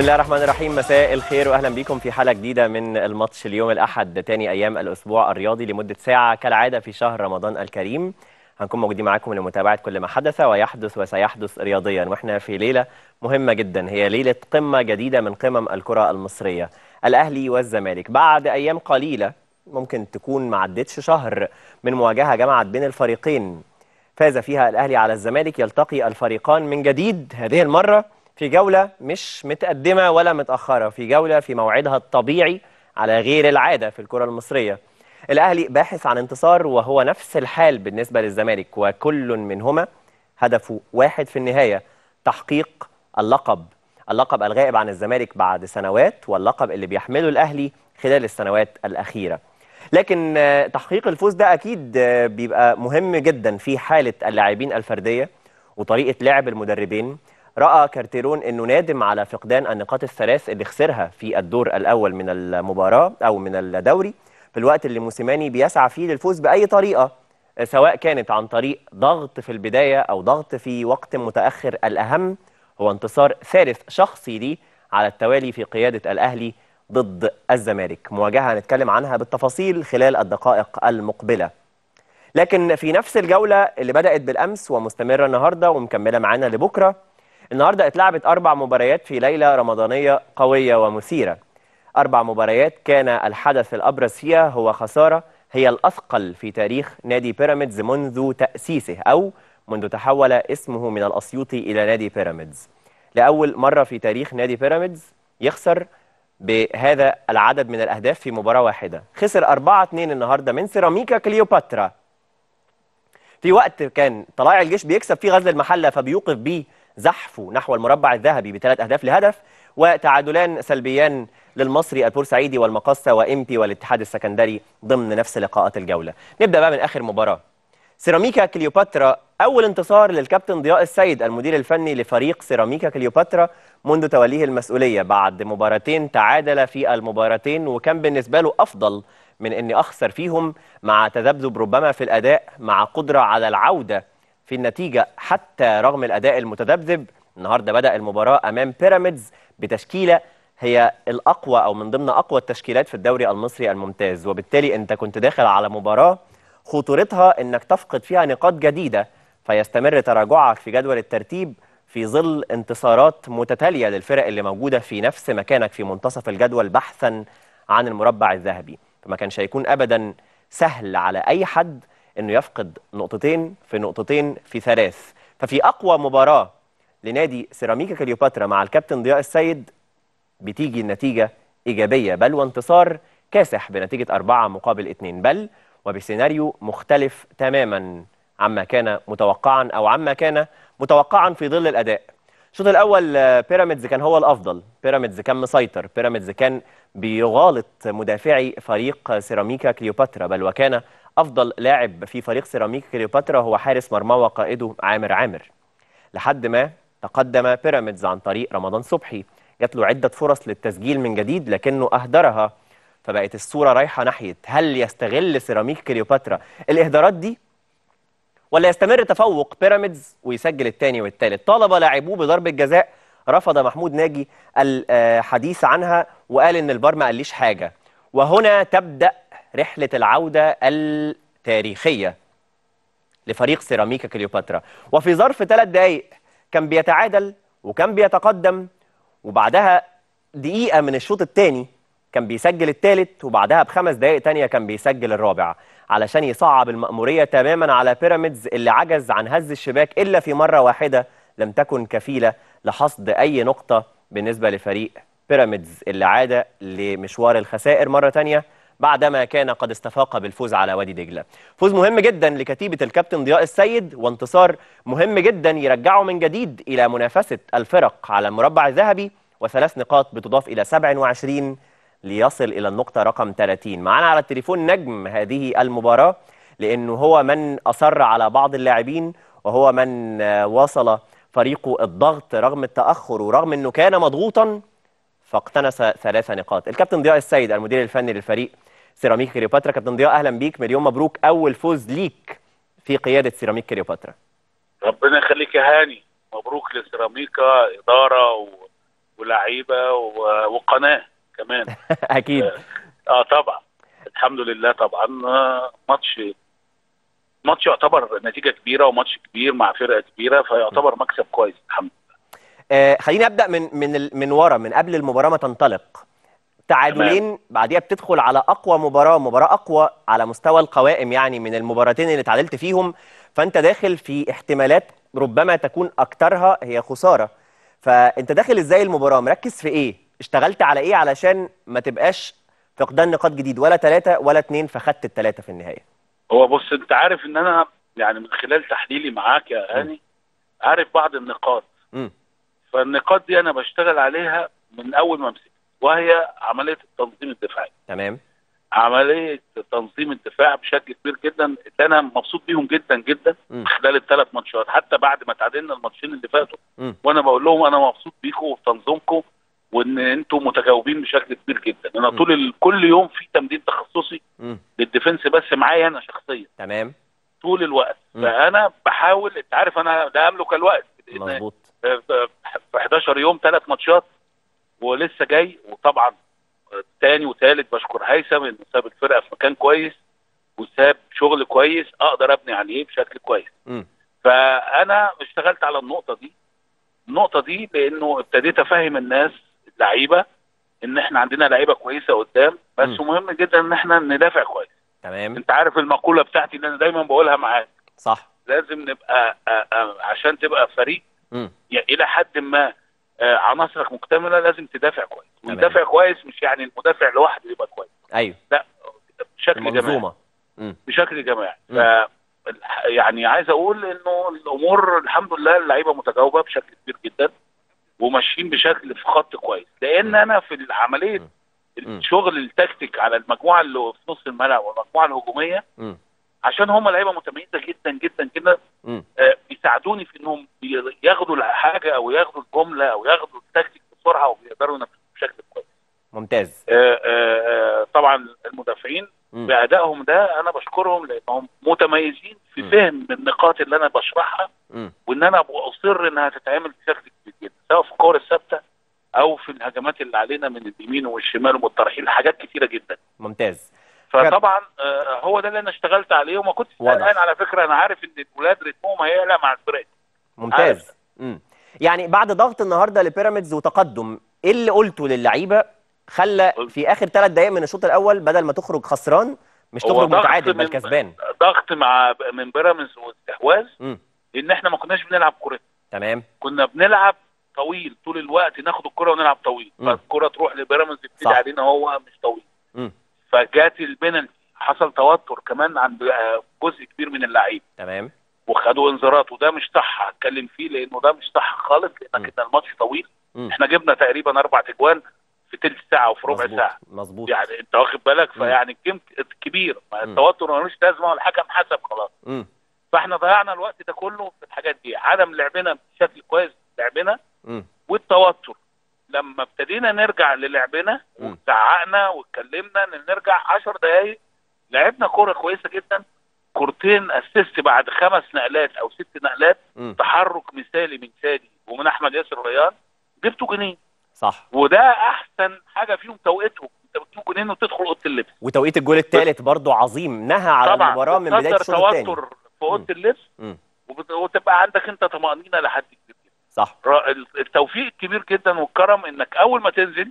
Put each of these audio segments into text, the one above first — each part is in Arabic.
بسم الله الرحمن الرحيم. مساء الخير واهلا بكم في حلقة جديدة من الماتش اليوم الأحد تاني أيام الأسبوع الرياضي لمدة ساعة كالعادة في شهر رمضان الكريم. هنكون موجودين معاكم لمتابعة كل ما حدث ويحدث وسيحدث رياضيا. وإحنا في ليلة مهمة جدا هي ليلة قمة جديدة من قمم الكرة المصرية. الأهلي والزمالك بعد أيام قليلة ممكن تكون ما عدتش شهر من مواجهة جمعت بين الفريقين. فاز فيها الأهلي على الزمالك يلتقي الفريقان من جديد. هذه المرة في جولة مش متقدمة ولا متأخرة في جولة في موعدها الطبيعي على غير العادة في الكرة المصرية. الأهلي باحث عن انتصار وهو نفس الحال بالنسبة للزمالك وكل منهما هدفه واحد في النهاية تحقيق اللقب. اللقب الغائب عن الزمالك بعد سنوات واللقب اللي بيحمله الأهلي خلال السنوات الأخيرة. لكن تحقيق الفوز ده أكيد بيبقى مهم جدا في حالة اللاعبين الفردية وطريقة لعب المدربين رأى كارتيرون إنه نادم على فقدان النقاط الثلاث اللي خسرها في الدور الأول من المباراة أو من الدوري. في الوقت اللي موسيماني بيسعى فيه للفوز بأي طريقة سواء كانت عن طريق ضغط في البداية أو ضغط في وقت متأخر الأهم هو انتصار ثالث شخصي ليه على التوالي في قيادة الأهلي ضد الزمالك. مواجهة هنتكلم عنها بالتفاصيل خلال الدقائق المقبلة. لكن في نفس الجولة اللي بدأت بالأمس ومستمرة النهارده ومكملة معانا لبكرة النهارده اتلعبت أربع مباريات في ليلة رمضانية قوية ومثيرة. أربع مباريات كان الحدث الابرز فيها هو خسارة هي الأثقل في تاريخ نادي بيراميدز منذ تأسيسه أو منذ تحول اسمه من الأسيوطي إلى نادي بيراميدز. لأول مرة في تاريخ نادي بيراميدز يخسر بهذا العدد من الأهداف في مباراة واحدة. خسر 4 2 النهارده من سيراميكا كليوباترا. في وقت كان طلائع الجيش بيكسب فيه غزل المحلة فبيوقف بيه زحفه نحو المربع الذهبي بثلاث أهداف لهدف وتعادلان سلبيان للمصري البورسعيدي والمقصة وإمبي والاتحاد السكندري ضمن نفس لقاءات الجولة. نبدأ بقى من آخر مباراة. سيراميكا كليوباترا أول انتصار للكابتن ضياء السيد المدير الفني لفريق سيراميكا كليوباترا منذ توليه المسؤولية. بعد مباراتين تعادل في المباراتين وكان بالنسبة له أفضل من أني أخسر فيهم مع تذبذب ربما في الأداء مع قدرة على العودة في النتيجة حتى رغم الأداء المتذبذب النهاردة بدأ المباراة أمام بيراميدز بتشكيلة هي الأقوى أو من ضمن أقوى التشكيلات في الدوري المصري الممتاز. وبالتالي أنت كنت داخل على مباراة خطورتها أنك تفقد فيها نقاط جديدة فيستمر تراجعك في جدول الترتيب في ظل انتصارات متتالية للفرق اللي موجودة في نفس مكانك في منتصف الجدول بحثا عن المربع الذهبي. فما كانش هيكون أبدا سهل على أي حد إنه يفقد نقطتين في نقطتين في ثلاث. ففي أقوى مباراة لنادي سيراميكا كليوباترا مع الكابتن ضياء السيد بتيجي النتيجة إيجابية بل وانتصار كاسح بنتيجة أربعة مقابل اثنين بل وبسيناريو مختلف تماما عما كان متوقعا أو عما كان متوقعا في ظل الأداء. الشوط الأول بيراميدز كان هو الأفضل. بيراميدز كان مسيطر. بيراميدز كان بيغالط مدافعي فريق سيراميكا كليوباترا بل وكان أفضل لاعب في فريق سيراميكا كليوباترا هو حارس مرماه وقائده عامر عامر. لحد ما تقدم بيراميدز عن طريق رمضان صبحي. جات له عدة فرص للتسجيل من جديد لكنه أهدرها. فبقت الصورة رايحة ناحية هل يستغل سيراميكا كليوباترا الإهدارات دي ولا يستمر تفوق بيراميدز ويسجل الثاني والثالث طالب لاعبوه بضربة جزاء رفض محمود ناجي الحديث عنها وقال إن البار ما قاليش حاجة. وهنا تبدأ رحلة العودة التاريخية لفريق سيراميكا كليوباترا. وفي ظرف ثلاث دقايق كان بيتعادل وكان بيتقدم وبعدها دقيقة من الشوط الثاني كان بيسجل الثالث وبعدها بخمس دقايق تانية كان بيسجل الرابع علشان يصعب المأمورية تماما على بيراميدز اللي عجز عن هز الشباك إلا في مرة واحدة لم تكن كفيلة لحصد أي نقطة بالنسبة لفريق بيراميدز اللي عاد لمشوار الخسائر مرة تانية. بعدما كان قد استفاق بالفوز على وادي دجلة. فوز مهم جدا لكتيبة الكابتن ضياء السيد وانتصار مهم جدا يرجعه من جديد إلى منافسة الفرق على المربع الذهبي وثلاث نقاط بتضاف إلى 27 ليصل إلى النقطة رقم 30. معانا على التليفون نجم هذه المباراة لأنه هو من أصر على بعض اللاعبين وهو من واصل فريقه الضغط رغم التأخر ورغم إنه كان مضغوطا فاقتنص ثلاث نقاط. الكابتن ضياء السيد المدير الفني للفريق سيراميك كليوباترا. كابتن ضياء أهلا بيك. مليون مبروك أول فوز ليك في قيادة سيراميك كليوباترا. ربنا يخليك يا هاني. مبروك لسيراميكا إدارة و... ولاعيبه و- وقناة كمان. أكيد. آه طبعا. الحمد لله طبعا. آه، ماتش ماتش يعتبر نتيجة كبيرة وماتش كبير مع فرقة كبيرة فيعتبر مكسب كويس. الحمد آه خليني أبدأ من من ال- من ورا من قبل المباراة ما تنطلق. تعادلين بعديها بتدخل على أقوى مباراة مباراة أقوى على مستوى القوائم يعني من المباراتين اللي تعادلت فيهم. فأنت داخل في احتمالات ربما تكون أكترها هي خسارة. فأنت داخل إزاي المباراة؟ مركز في إيه؟ اشتغلت على إيه علشان ما تبقاش فقدان نقاط جديد؟ ولا ثلاثة ولا اتنين فخدت الثلاثة في النهاية. هو بص أنت عارف إن أنا يعني من خلال تحليلي معاك يا هاني عارف بعض النقاط. امم فالنقاط دي أنا بشتغل عليها من أول ما مسكت وهي عملية التنظيم الدفاعي تمام عملية تنظيم الدفاع بشكل كبير جدا اللي أنا مبسوط بيهم جدا جدا مم. خلال الثلاث ماتشات حتى بعد ما تعادلنا الماتشين اللي فاتوا مم. وأنا بقول لهم أنا مبسوط بيكم وبتنظيمكم وإن أنتم متجاوبين بشكل كبير جدا أنا مم. طول. كل يوم في تمرين تخصصي للديفنس بس معايا أنا شخصيا تمام طول الوقت مم. فأنا بحاول أنت عارف أنا لا أملك الوقت مظبوط في 11 يوم ثلاث ماتشات ولسه جاي وطبعا تاني وتالت بشكر هيثم إنه ساب الفرقة في مكان كويس وساب شغل كويس أقدر أبني عليه بشكل كويس. امم فأنا اشتغلت على النقطة دي النقطة دي لأنه ابتديت أفهم الناس اللعيبة إن إحنا عندنا لعيبة كويسة قدام بس مم. مهم جدا إن إحنا ندافع كويس. تمام. أنت عارف المقولة بتاعتي اللي أنا دايما بقولها معاك. صح. لازم نبقى عشان تبقى فريق امم يعني إلى حد ما عناصرك مكتملة لازم تدافع كويس. والدافع كويس مش يعني المدافع لوحده يبقى كويس. أيوه. لا بشكل جماعي. المنظومة. امم بشكل جماعي. ف. يعني عايز أقول إنه الأمور الحمد لله اللعيبة متجاوبة بشكل كبير جدا وماشيين بشكل في خط كويس. لأن. أنا في عمليه. الشغل التكتيك على المجموعة اللي في نص الملعب والمجموعة الهجومية عشان هم لعيبة متميزة جدا جدا جدا آه، بيساعدوني في إنهم ياخدوا الحاجة أو ياخدوا الجملة أو ياخدوا التكتيك بسرعة وبيقدروا ينفذوه بشكل كويس. ممتاز آه، آه، آه، طبعا المدافعين. بأدائهم ده أنا بشكرهم لانهم متميزين في مم. فهم النقاط اللي أنا بشرحها امم وإن أنا أصر إنها تتعمل بشكل كبير جدا سواء في الكور الثابتة أو في الهجمات اللي علينا من اليمين والشمال والترحيل حاجات كتيرة جدا. ممتاز فطبعا آه، هو ده اللي أنا اشتغلت عليه وما كنتش. قلقان على فكرة أنا عارف إن الولاد رتمهم هيعلى مع الفرق ممتاز. امم يعني بعد ضغط النهارده لبيراميدز وتقدم إيه اللي قلته للعيبة خلى في آخر ثلاث دقائق من الشوط الأول بدل ما تخرج خسران مش تخرج متعادل بل كسبان؟ ضغط مع من بيراميدز واستحواذ لأن إحنا ما كناش بنلعب كوره تمام. كنا بنلعب طويل طول الوقت ناخد الكرة ونلعب طويل. مم. فالكرة تروح لبيراميدز صح. يبتدي علينا هو مش طويل. امم فجات البنالتي حصل توتر كمان عند آه، جزء كبير من اللعيبه تمام. وخدوا انذارات وده مش صح هتكلم فيه لأنه ده مش صح خالص مم. لأن كده الماتش طويل. مم. إحنا جبنا تقريبا أربع تجوان في تلت ساعة وفي ربع ساعة. مظبوط. يعني أنت واخد بالك. فيعني ال game كبير. التوتر ملوش لازمة والحكم حسب خلاص. امم فإحنا ضيعنا الوقت ده كله في الحاجات دي. عدم لعبنا بشكل كويس لعبنا والتوتر. لما ابتدينا نرجع للعبنا. وزعقنا واتكلمنا إن نرجع 10 دقايق لعبنا كورة كويسة جدا. كورتين assist بعد خمس نقلات أو ست نقلات امم تحرك مثالي من شادي ومن أحمد ياسر ريان جبتوا جنين صح. وده أحسن حاجة فيهم توقيتهم أنت بتجيب جنين وتدخل أوضة اللبس. وتوقيت الجول الثالث برضو عظيم نهى على المباراة من بداية الشوط الثاني توتر في أوضة اللبس وتبقى عندك أنت طمأنينة لحد كبير. صح. التوفيق الكبير جدا والكرم إنك أول ما تنزل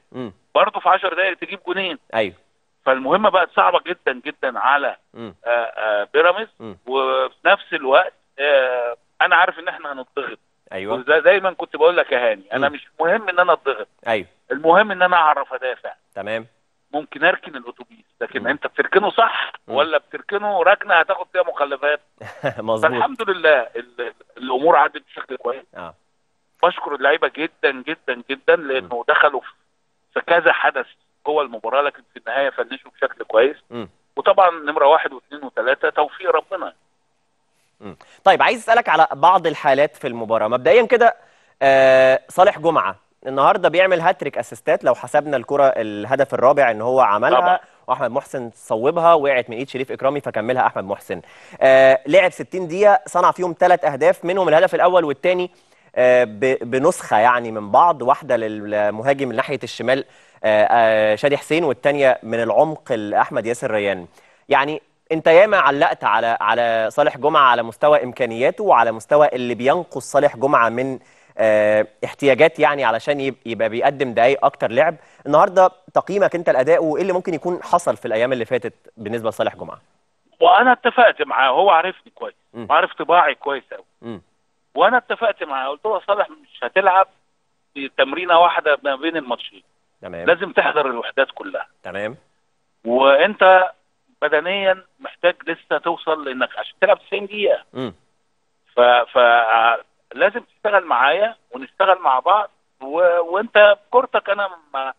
برضه في 10 دقائق تجيب جونين. أيوه. فالمهمة بقت صعبة جدا جدا على بيراميدز. وفي نفس الوقت أنا عارف إن إحنا هنضغط أيوه. وزي دايما كنت بقول لك يا هاني أنا. مش مهم إن أنا أتضغط. أيوه. المهم إن أنا أعرف أدافع. تمام. ممكن أركن الأتوبيس. لكن مم. أنت بتركنه صح مم. ولا بتركنه ركنه هتاخد فيها مخلفات؟ مظبوط. فالحمد لله ال- الأمور عدت بشكل كويس. آه. بشكر اللعيبة جدا جدا جدا لأنه دخلوا في- كذا حدث جوه المباراة لكن في النهاية فنشوا بشكل كويس. وطبعا نمرة واحد واثنين وثلاثة توفيق ربنا. طيب عايز أسألك على بعض الحالات في المباراة. مبدئيا كده آه صالح جمعة النهارده بيعمل هاتريك أسيستات لو حسبنا الكرة الهدف الرابع إن هو عملها طبعا. وأحمد محسن صوبها وقعت من إيد شريف إكرامي فكملها أحمد محسن. آه لعب 60 دقيقة صنع فيهم ثلاث أهداف منهم الهدف الأول والثاني بنسخة يعني من بعض واحدة للمهاجم من ناحيه الشمال آه، آه، شادي حسين والتانية من العمق لأحمد ياسر ريان. يعني انت ياما علقت على على صالح جمعة على مستوى إمكانياته وعلى مستوى اللي بينقص صالح جمعة من آه، احتياجات يعني علشان يب- يبقى بيقدم دقايق أكتر لعب. النهارده تقييمك انت الاداء وإيه اللي ممكن يكون حصل في الأيام اللي فاتت بالنسبة لصالح جمعة؟ وأنا اتفقت معاه هو عارفني كويس. وعارف طباعي كويس قوي وأنا اتفقت معاه قلت له يا صالح مش هتلعب في تمرينه واحدة ما بين الماتشين. تمام. لازم تحضر الوحدات كلها. تمام. وأنت بدنيا محتاج لسه توصل لإنك عشان تلعب 90 دقيقة. امم ف... ف لازم تشتغل معايا ونشتغل مع بعض. و... وأنت كورتك أنا ما...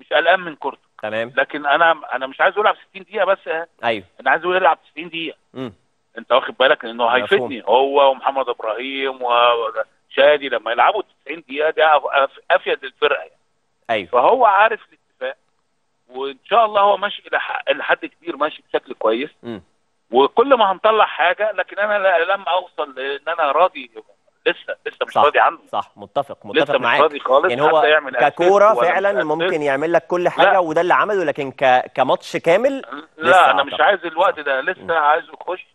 مش قلقان من كورتك. تمام. لكن أنا أنا مش عايزه يلعب 60 دقيقة بس. أيوه. أنا عايزه يلعب 90 دقيقة. امم انت واخد بالك لأنه. هيفيدني هو ومحمد إبراهيم وشادي لما يلعبوا 90 دقيقة دي أفيد للفرقه يعني. أيوه فهو عارف الاتفاق وإن شاء الله هو ماشي إلى حد كبير ماشي بشكل كويس امم وكل ما هنطلع حاجة لكن أنا لم أوصل لأن أنا راضي لسه لسه مش صح راضي عنه صح متفق لسه متفق مش معاك راضي خالص يعني هو ككورة فعلا مش. ممكن يعمل لك كل حاجة لا. وده اللي عمله لكن ك... كماتش كامل لسه لا أنا مش. عايز الوقت ده لسه عايزه يخش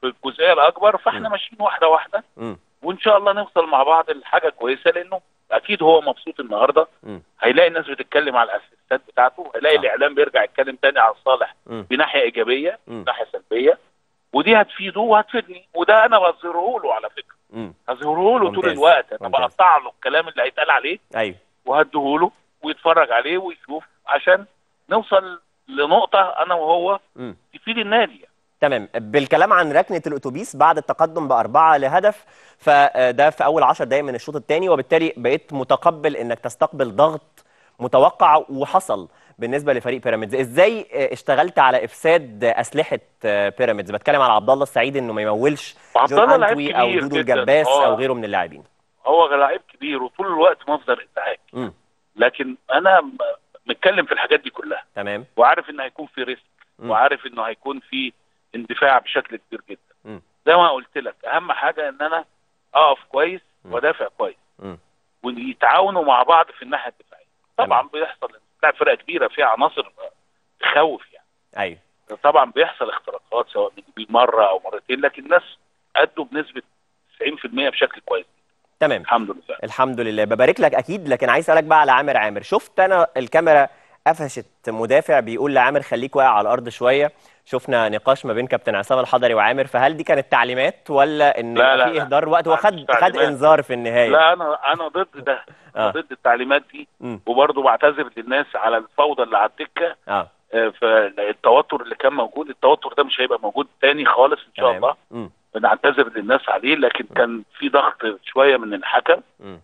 في الجزئيه الأكبر فإحنا م. ماشيين واحدة واحدة. امم وإن شاء الله نوصل مع بعض لحاجة كويسة لأنه أكيد هو مبسوط النهارده. امم هيلاقي الناس بتتكلم على الأسيستات بتاعته هيلاقي صح. الإعلام بيرجع يتكلم تاني على صالح بناحيه إيجابية مم. ناحية سلبية. ودي هتفيده وهتفيدني. وده أنا بظهره له على فكرة. هظهره له طول. الوقت. أنا. بقطع له الكلام اللي هيتقال عليه. أيوه. وهديه له ويتفرج عليه ويشوف عشان نوصل لنقطة أنا وهو امم تفيد النادي. يعني. تمام. بالكلام عن ركنة الأتوبيس بعد التقدم بأربعة لهدف فده في أول 10 دقائق من الشوط الثاني وبالتالي بقيت متقبل إنك تستقبل ضغط متوقع وحصل بالنسبة لفريق بيراميدز. إزاي اشتغلت على إفساد أسلحة بيراميدز؟ بتكلم على عبد الله السعيد إنه ما يمولش جون أنتوي أو دودو. الجباس أو غيره من اللاعبين. هو لعيب كبير وطول الوقت مصدر إزعاج. لكن أنا متكلم في الحاجات دي كلها. تمام. وعارف إن هيكون في risk. وعارف إنه هيكون في اندفاع بشكل كبير جدا. زي ما قلت لك أهم حاجة إن أنا أقف كويس. وأدافع كويس. ويتعاونوا مع بعض في الناحية الدفاعية. طبعا بيحصل تلعب فرقة كبيرة فيها عناصر تخوف يعني. أيوه. طبعا بيحصل اختراقات سواء مرة أو مرتين لكن الناس ادوا بنسبة 90% بشكل كويس. تمام. الحمد لله. الحمد لله. ببارك لك أكيد لكن عايز أسألك بقى على عامر عامر. شفت أنا الكاميرا قفشت مدافع بيقول لعامر خليك واقع على الأرض شوية. شفنا نقاش ما بين كابتن عصام الحضري وعامر فهل دي كانت تعليمات ولا إن لا، لا، في. إهدار وقت؟ وخد خد. إنذار في النهاية. لا أنا أنا ضد ده. آه. ضد التعليمات دي. وبرضه بعتذر للناس على الفوضى اللي على الدكة. آه. آه، فالتوتر اللي كان موجود التوتر ده مش هيبقى موجود تاني خالص إن شاء الله. بنعتذر للناس عليه لكن كان في ضغط شوية من الحكم. آه، آه،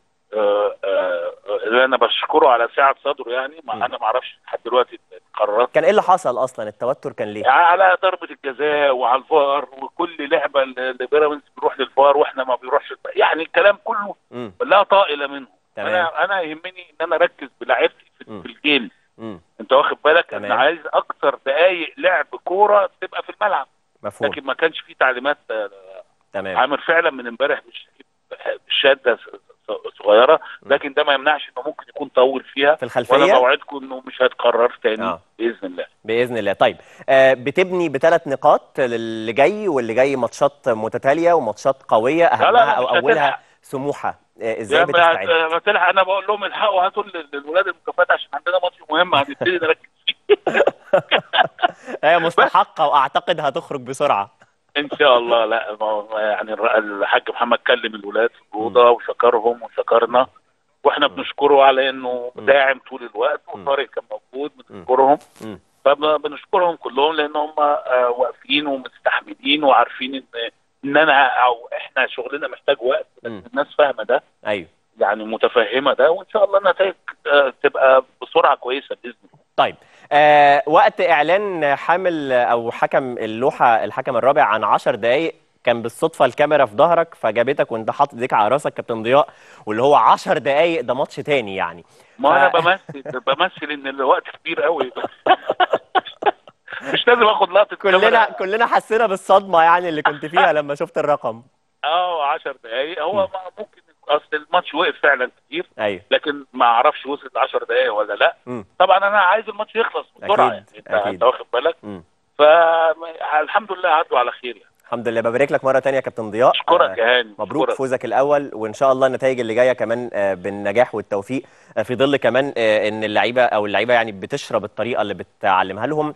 اللي أنا بشكره على سعة صدره يعني. ما أنا ما أعرفش لحد دلوقتي القرارات كان إيه اللي حصل أصلا التوتر كان ليه على ضربة الجزاء وعلى الفار وكل لعبة اللي بيراميدز بيروح للفار وإحنا ما بيروحش. يعني الكلام كله مم. لا طائله منه تمام أنا أنا يهمني إن أنا أركز بلعبتي مم. في, في الجيم مم. أنت واخد بالك تمام. أنا عايز أكتر دقائق لعب كورة تبقى في الملعب مفهوم لكن ما كانش في تعليمات آه، تمام عامر فعلا من امبارح مش شاده صغيرة لكن ده ما يمنعش إنه ممكن يكون طول فيها في وأنا الخلفية؟ بوعدكم إنه مش هيتكرر تاني آه. بإذن الله. بإذن الله. طيب آه بتبني بثلاث نقاط للي جاي واللي جاي ماتشات متتالية وماتشات قوية أهمها لا، أو أولها. سموحة. آه إزاي بتستعد؟ ما- ما تلحق. أنا بقول لهم الحقوا هاتوا لل- للولاد المكافآت عشان عندنا ماتش مهم هنبتدي نركز فيه. هي مستحقة وأعتقد هتخرج بسرعة. إن شاء الله. لا يعني الحاج محمد كلم الولاد في الأوضة وشكرهم وشكرنا. وإحنا بنشكره على إنه. داعم طول الوقت. وطارق كان موجود. بنشكرهم. فبنشكرهم كلهم لأن هم آه، واقفين ومستحملين وعارفين ان إن أنا أو إحنا شغلنا محتاج وقت بس. الناس فاهمة ده. أيوه. يعني متفهمة ده. وإن شاء الله النتائج آه، تبقى بسرعة كويسة بإذن الله. طيب. آه وقت إعلان حامل أو حكم اللوحة الحكم الرابع عن 10 دقائق كان بالصدفة الكاميرا في ظهرك فجابتك وأنت حاطط إيديك على رأسك كابتن ضياء واللي هو 10 دقائق ده ماتش تاني يعني. ما أنا بمثل بمثل إن الوقت كبير قوي مش لازم آخد لقطة كلنا. كلنا حسينا بالصدمة يعني اللي كنت فيها لما شفت الرقم. آه 10 دقايق. هو ممكن أصل الماتش وقف فعلا كتير أيوه لكن ما أعرفش وصل 10 دقائق ولا لأ مم. طبعا أنا عايز الماتش يخلص بسرعة يعني أنت أكيد. أنت واخد بالك. فالحمد لله عدوا على خير يعني الحمد لله ببارك لك مرة تانية يا كابتن ضياء اشكرك آه، يا هاني مبروك أشكرك. فوزك الأول وإن شاء الله النتائج اللي جاية كمان آه، بالنجاح والتوفيق آه، في ظل كمان آه، إن اللعيبة أو اللعيبة يعني بتشرب الطريقة اللي بتعلمها لهم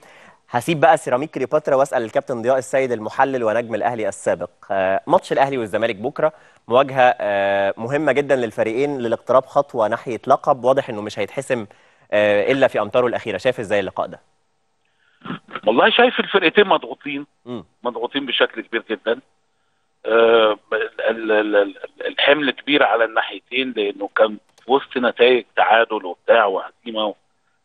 هسيب بقى سيراميك كليوباترا واسأل الكابتن ضياء السيد المحلل ونجم الأهلي السابق. آه، ماتش الأهلي والزمالك بكرة مواجهة آه، مهمة جدا للفريقين للاقتراب خطوة ناحية لقب واضح إنه مش هيتحسم آه، إلا في أمتاره الأخيرة. شايف إزاي اللقاء ده؟ والله شايف الفرقتين مضغوطين. مضغوطين بشكل كبير جدا. ال- ال- ال- الحمل كبير على الناحيتين لأنه كان في وسط نتائج تعادل وبتاع وهزيمه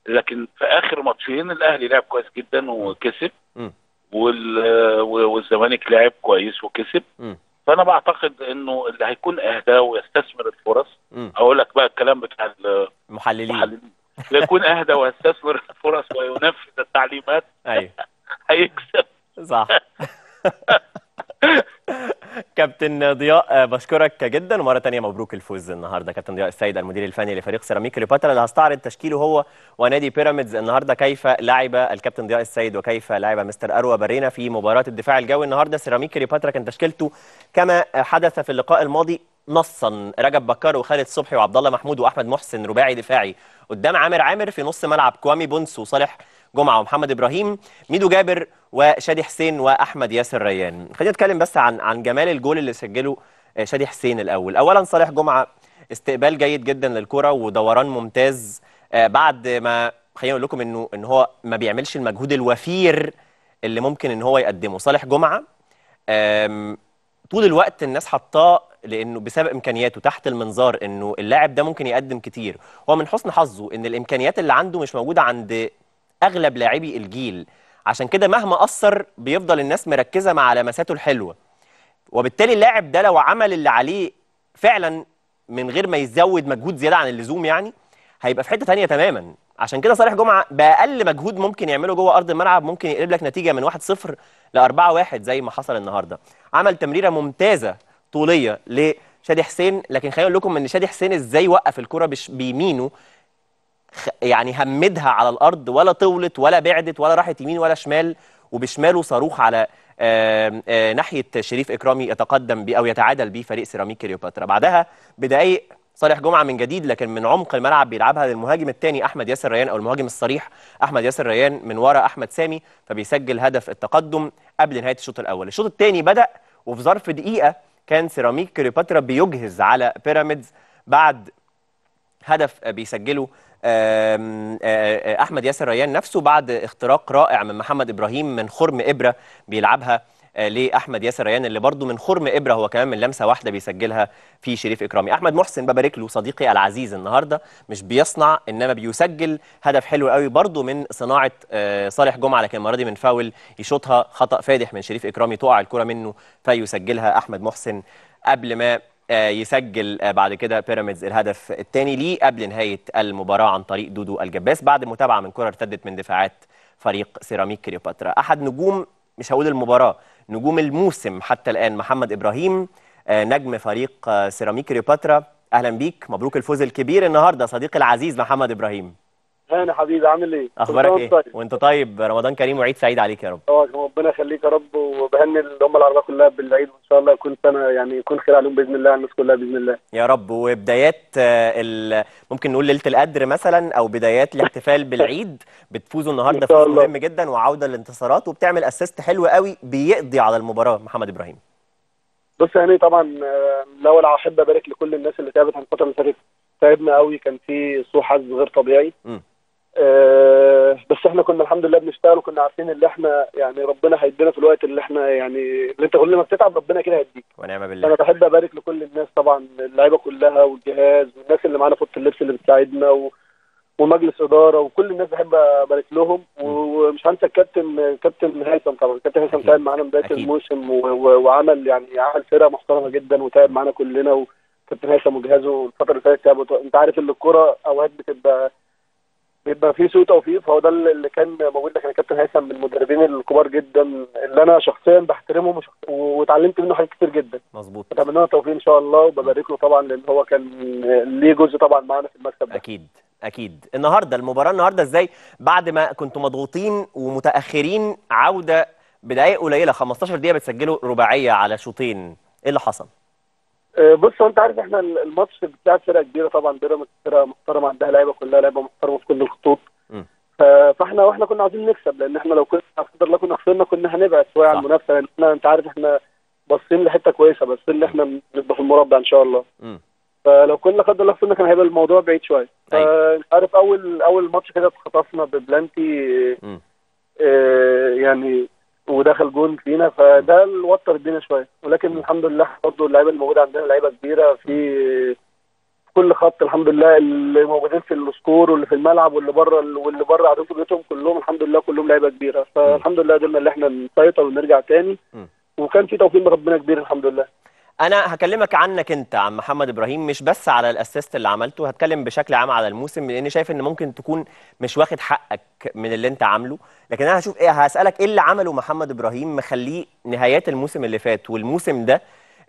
لكن في آخر ماتشين الأهلي لعب كويس جدا وكسب والزمالك لعب كويس وكسب. فأنا بعتقد إنه اللي هيكون اهدى ويستثمر الفرص. أقول لك بقى الكلام بتاع محللين المحللين. اللي يكون اهدى ويستثمر الفرص وينفذ التعليمات. أيوه. هيكسب. صح. كابتن ضياء آه، بشكرك جدا. ومرة تانية مبروك الفوز النهارده. كابتن ضياء السيد المدير الفني لفريق سيراميك كليوباترا اللي هستعرض تشكيله هو ونادي بيراميدز. النهارده كيف لعب الكابتن ضياء السيد وكيف لعب مستر أروى برينا في مباراة الدفاع الجوي النهارده؟ سيراميك كليوباترا كان تشكيلته كما حدث في اللقاء الماضي نصا. رجب بكار وخالد صبحي وعبد الله محمود وأحمد محسن رباعي دفاعي. قدام عامر عامر في نص ملعب كوامي بونس وصالح جمعة ومحمد إبراهيم ميدو جابر وشادي حسين وأحمد ياسر ريان. خلينا نتكلم بس عن عن جمال الجول اللي سجله آه، شادي حسين الأول. اولا صالح جمعة استقبال جيد جدا للكرة ودوران ممتاز. آه، بعد ما خلينا أقول لكم إنه إن هو ما بيعملش المجهود الوفير اللي ممكن إن هو يقدمه. صالح جمعة طول الوقت الناس حطاه لإنه بسبب إمكانياته تحت المنظار إنه اللاعب ده ممكن يقدم كتير. هو من حسن حظه إن الإمكانيات اللي عنده مش موجودة عند أغلب لاعبي الجيل. عشان كده مهما قصر بيفضل الناس مركزة مع لمساته الحلوة. وبالتالي اللاعب ده لو عمل اللي عليه فعلا من غير ما يزود مجهود زيادة عن اللزوم يعني هيبقى في حتة تانية تماما. عشان كده صالح جمعة بأقل مجهود ممكن يعمله جوه أرض الملعب ممكن يقلب لك نتيجة من 1-0 ل 4-1 زي ما حصل النهارده. عمل تمريرة ممتازة طولية لشادي حسين لكن خليني أقول لكم إن شادي حسين إزاي وقف الكرة بيمينه يعني همدها على الأرض ولا طولت ولا بعدت ولا راحت يمين ولا شمال وبشماله صاروخ على آم، آه، ناحية شريف إكرامي يتقدم بيه أو يتعادل بيه فريق سيراميك كليوباترا. بعدها بدقائق صالح جمعة من جديد لكن من عمق الملعب بيلعبها للمهاجم الثاني أحمد ياسر ريان أو المهاجم الصريح أحمد ياسر ريان من ورا أحمد سامي فبيسجل هدف التقدم قبل نهاية الشوط الأول. الشوط الثاني بدأ وفي ظرف دقيقة كان سيراميك كليوباترا بيجهز على بيراميدز بعد هدف بيسجله أحمد ياسر ريان نفسه بعد اختراق رائع من محمد إبراهيم من خرم إبرة بيلعبها لأحمد ياسر ريان اللي برضه من خرم إبرة هو كمان من لمسة واحدة بيسجلها في شريف إكرامي. أحمد محسن ببارك له صديقي العزيز النهارده مش بيصنع إنما بيسجل هدف حلو قوي برضه من صناعة صالح جمعة لكن المرة دي من فاول يشوطها خطأ فادح من شريف إكرامي تقع الكرة منه فيسجلها أحمد محسن قبل ما يسجل آه، بعد كده بيراميدز الهدف الثاني ليه قبل نهاية المباراة عن طريق دودو الجباس بعد متابعة من كره ارتدت من دفاعات فريق سيراميك كليوباترا. أحد نجوم مش هقول المباراة نجوم الموسم حتى الآن محمد إبراهيم آه، نجم فريق آه، سيراميك كليوباترا. أهلا بيك مبروك الفوز الكبير النهارده صديقي العزيز محمد إبراهيم. هاني حبيبي عامل إيه؟ أخبارك إيه طيب وأنت طيب رمضان كريم وعيد سعيد عليك يا رب طبعا ربنا يخليك يا رب وبهني الأمة العربية كلها بالعيد وإن شاء الله يكون سنة يعني يكون خير عليهم بإذن الله على الناس كلها بإذن الله. يا رب وبدايات آه، ال- ممكن نقول ليلة القدر مثلا أو بدايات الاحتفال بالعيد بتفوزوا النهارده فوز. مهم جدا وعودة للانتصارات وبتعمل أسيست حلو قوي بيقضي على المباراة محمد إبراهيم بص يا هاني طبعا آه، الأول احب ابارك لكل الناس اللي تعبت عن الفترة اللي فاتت تعبنا قوي كان في سوء حظ غير طبيعي. مم. آه بس إحنا كنا الحمد لله بنشتغل وكنا عارفين اللي إحنا يعني ربنا هيدينا في الوقت اللي إحنا يعني اللي انت كل ما بتتعب ربنا كده هيديك. ونعم أنا بالله بحب ابارك لكل الناس طبعا اللعيبة كلها والجهاز والناس اللي معانا في أوضة اللبس اللي بتساعدنا و... ومجلس إدارة وكل الناس بحب ابارك لهم ومش هنسى الكابتن كابتن هيثم طبعا الكابتن هيثم. تعب معانا بداية. الموسم و... و... وعمل يعني عمل فرقة محترمة جدا وتعب معانا كلنا وكابتن هيثم وجهازه الفترة اللي فاتت انت عارف إن الكوره أوقات بتبقى بيبقى في سوء توفيق فهو ده اللي كان موجود. كان كابتن هيثم من المدربين الكبار جدا اللي أنا شخصيا بحترمهم واتعلمت منه حاجات كتير جدا. مظبوط. أتمنى له التوفيق إن شاء الله وببارك له طبعا لأن هو كان ليه جزء طبعا معانا في المكسب ده. أكيد أكيد. النهارده المباراة النهارده إزاي؟ بعد ما كنتوا مضغوطين ومتأخرين عودة بدقائق قليلة 15 دقيقة بتسجلوا رباعية على شوطين. إيه اللي حصل؟ بص هو انت عارف إحنا الماتش بتاع فرقة كبيرة طبعا بيراميدز فرقة محترمة عندها لعيبة كلها لعيبة محترمة في كل الخطوط. فاحنا وإحنا كنا عايزين نكسب لأن إحنا لو كنا قدر الله كنا خسرنا كنا هنبعد شوية عن. المنافسة لأن إحنا انت عارف إحنا باصين لحتة كويسة بس إن إحنا نبقى في المربع إن شاء الله. فلو كنا قدر الله خسرنا كان هيبقى الموضوع بعيد شوية. أيوة. فانت عارف أول أول ماتش كده اتخطفنا ببلانتي آه، يعني ودخل جون فينا فده اللي وتر الدنيا شوية. ولكن الحمد لله برضه اللعيبة اللي موجودة عندنا لعيبة كبيرة. في كل خط الحمد لله اللي موجودين في السكور واللي في الملعب واللي بره واللي بره قاعدين في بيوتهم كلهم الحمد لله كلهم لعيبة كبيرة. فالحمد لله قدرنا إن إحنا نسيطر ونرجع تاني. وكان في توفيق من ربنا كبير الحمد لله. أنا هكلمك عنك أنت عن محمد إبراهيم مش بس على الأسيست اللي عملته هتكلم بشكل عام على الموسم لأن شايف إن ممكن تكون مش واخد حقك من اللي أنت عامله. لكن أنا هشوف إيه هسألك إيه اللي عمله محمد إبراهيم مخليه نهايات الموسم اللي فات والموسم ده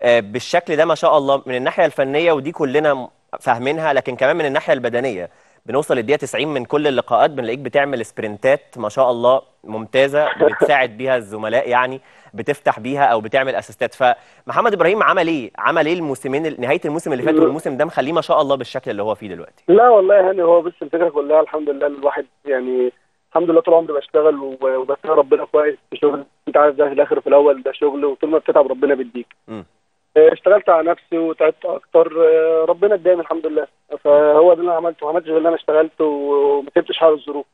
آه، بالشكل ده ما شاء الله من الناحية الفنية ودي كلنا فاهمينها لكن كمان من الناحية البدنية. بنوصل للدقيقه 90 من كل اللقاءات بنلاقيك بتعمل سبرنتات ما شاء الله ممتازة بتساعد بيها الزملاء يعني. بتفتح بيها أو بتعمل اسيستات فمحمد إبراهيم عمل إيه؟ عمل إيه الموسمين نهاية الموسم اللي فات والموسم ده مخليه ما شاء الله بالشكل اللي هو فيه دلوقتي؟ لا والله يعني هو بس الفكرة كلها الحمد لله الواحد يعني الحمد لله طول عمري بشتغل وب- وبتابع ربنا كويس في شغل. انت عارف ده في الآخر في الأول ده شغل وطول ما بتتعب ربنا بيديك. آه، اشتغلت على نفسي وتعبت أكتر. آه، ربنا اداني الحمد لله. فهو ده اللي أنا عملته. ما عملتش غير اللي أنا اشتغلت وما سبتش حال الظروف.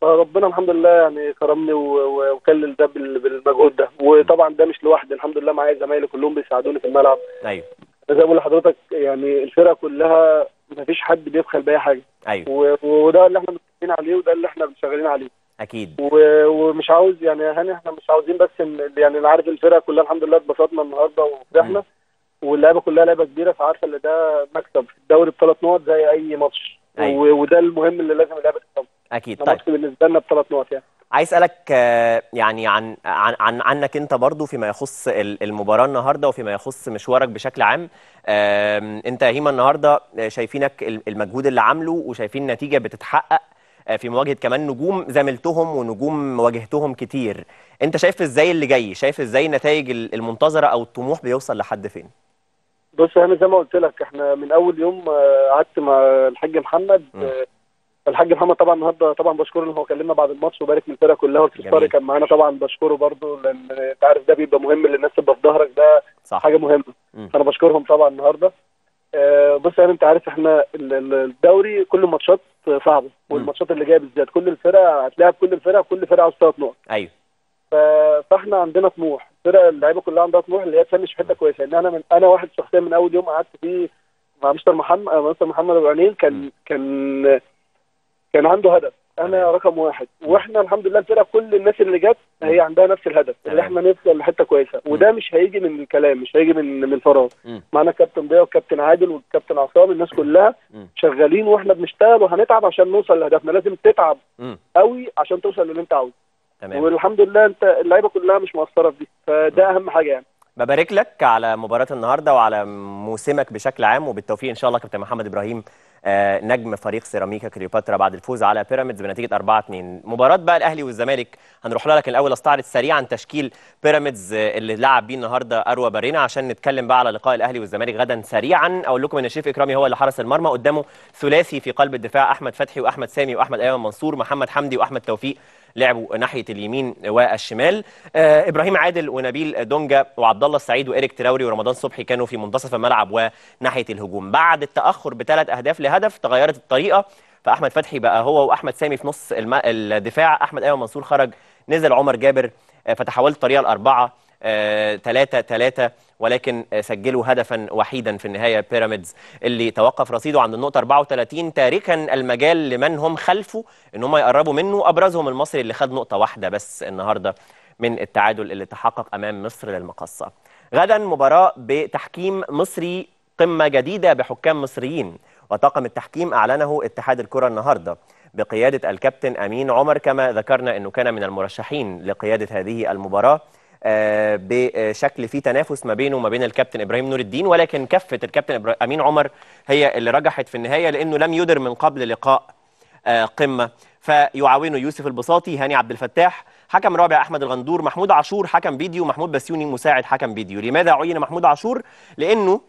فربنا الحمد لله يعني كرمني وكلل ده بال- بالمجهود ده. وطبعا ده مش لوحدي الحمد لله معايا زمايلي كلهم بيساعدوني في الملعب. أيوه. زي ما بقول لحضرتك يعني الفرقة كلها ما فيش حد بيبخل بأي حاجة. أيوه. وده اللي إحنا متفقين عليه وده اللي إحنا شغالين عليه. أكيد. ومش عاوز يعني هاني إحنا مش عاوزين بس ان يعني أنا عارف الفرقة كلها الحمد لله اتبسطنا النهارده وفرحنا. واللعيبة كلها لعيبة كبيرة فعارفة إن ده مكسب. في الدوري بثلاث نقط زي أي ماتش. أيوة. وده المهم اللي لازم اللعيبة تكسبه أكيد. طيب. بالنسبة لنا بثلاث نقط يعني. عايز أسألك آه، يعني عن عن عن عنك أنت برضو فيما يخص ال- المباراة النهارده وفيما يخص مشوارك بشكل عام. أنت يا هيما النهارده آه، شايفينك ال- المجهود اللي عامله وشايفين نتيجة بتتحقق آه، في مواجهة كمان نجوم زميلتهم ونجوم واجهتهم كتير. أنت شايف إزاي اللي جاي؟ شايف إزاي النتائج ال- المنتظرة أو الطموح بيوصل لحد فين؟ بص أنا زي ما قلت لك إحنا من أول يوم قعدت مع الحاج محمد م. الحاج محمد طبعا النهارده طبعا بشكره إن هو كلمنا بعد الماتش وبارك من الفرقه كلها. والفرقه كان معانا. طبعا بشكره برضه لأن أنت عارف ده بيبقى مهم للناس تبقى في ظهرك. ده صح. حاجة مهمة. م. فانا بشكرهم طبعا النهارده. آه، بص يعني أنت عارف إحنا ال- ال- الدوري كل الماتشات صعبة والماتشات اللي جاية بالذات. كل الفرق هتلاعب كل الفرق كل فرقة عاوز ثلاث نقط. أيوه. فإحنا عندنا طموح. الفرق اللعيبة كلها عندها طموح اللي هي تفنش في حتة كويسة. ان أنا من أنا واحد شخصيا من أول يوم قعدت فيه مع مستر محمد مستر محمد أبو عينين كان كان كان عنده هدف. أنا. رقم واحد. وإحنا الحمد لله الفرقه كل الناس اللي جت هي عندها نفس الهدف. اللي. إحنا نوصل لحتة كويسة. وده مش هيجي من الكلام مش هيجي من من فراغ. معانا كابتن ضياء والكابتن عادل والكابتن عصام الناس كلها. شغالين وإحنا بنشتغل وهنتعب عشان نوصل لهدفنا. لازم تتعب. قوي عشان توصل للي أنت عاوزه. تمام. والحمد لله أنت اللعيبة كلها مش مقصرة في دي. فده أهم حاجة يعني. ببارك لك على مباراة النهارده وعلى موسمك بشكل عام. وبالتوفيق إن شاء الله كابتن محمد إبراهيم. نجم فريق سيراميكا كليوباترا بعد الفوز على بيراميدز بنتيجة 4-2 مباراة بقى الأهلي والزمالك هنروح لها لكن الأول أستعرض سريعا تشكيل بيراميدز آه، اللي لعب بيه النهارده أروى بارينا عشان نتكلم بقى على لقاء الأهلي والزمالك غدا سريعا. أقول لكم إن شريف إكرامي هو اللي حرس المرمى قدامه ثلاثي في قلب الدفاع أحمد فتحي وأحمد سامي وأحمد أيمن منصور محمد حمدي وأحمد توفيق. لعبوا ناحية اليمين والشمال آه إبراهيم عادل ونبيل دونجا وعبد الله السعيد وإيريك تراوري ورمضان صبحي كانوا في منتصف الملعب وناحية الهجوم بعد التأخر بثلاث أهداف لهدف تغيرت الطريقة فأحمد فتحي بقى هو وأحمد سامي في نص. الدفاع أحمد ايمن منصور خرج نزل عمر جابر آه فتحولت الطريقة الأربعة ثلاثة ثلاثة ولكن آه، سجلوا هدفا وحيدا في النهاية بيراميدز اللي توقف رصيده عند النقطة 34 تاركا المجال لمن هم خلفه إن هم يقربوا منه أبرزهم المصري اللي خد نقطة واحدة بس النهاردة من التعادل اللي تحقق أمام مصر للمقصة. غدا مباراة بتحكيم مصري قمة جديدة بحكام مصريين وطاقم التحكيم أعلنه اتحاد الكرة النهارده بقيادة الكابتن أمين عمر كما ذكرنا إنه كان من المرشحين لقيادة هذه المباراة. آه، بشكل فيه تنافس ما بينه وما بين الكابتن إبراهيم نور الدين ولكن كفة الكابتن أمين عمر هي اللي رجحت في النهاية لأنه لم يدر من قبل لقاء آه، قمة. فيعاونه يوسف البساطي هاني عبد الفتاح حكم رابع أحمد الغندور محمود عاشور حكم فيديو محمود بسيوني مساعد حكم فيديو. لماذا عين محمود عاشور؟ لأنه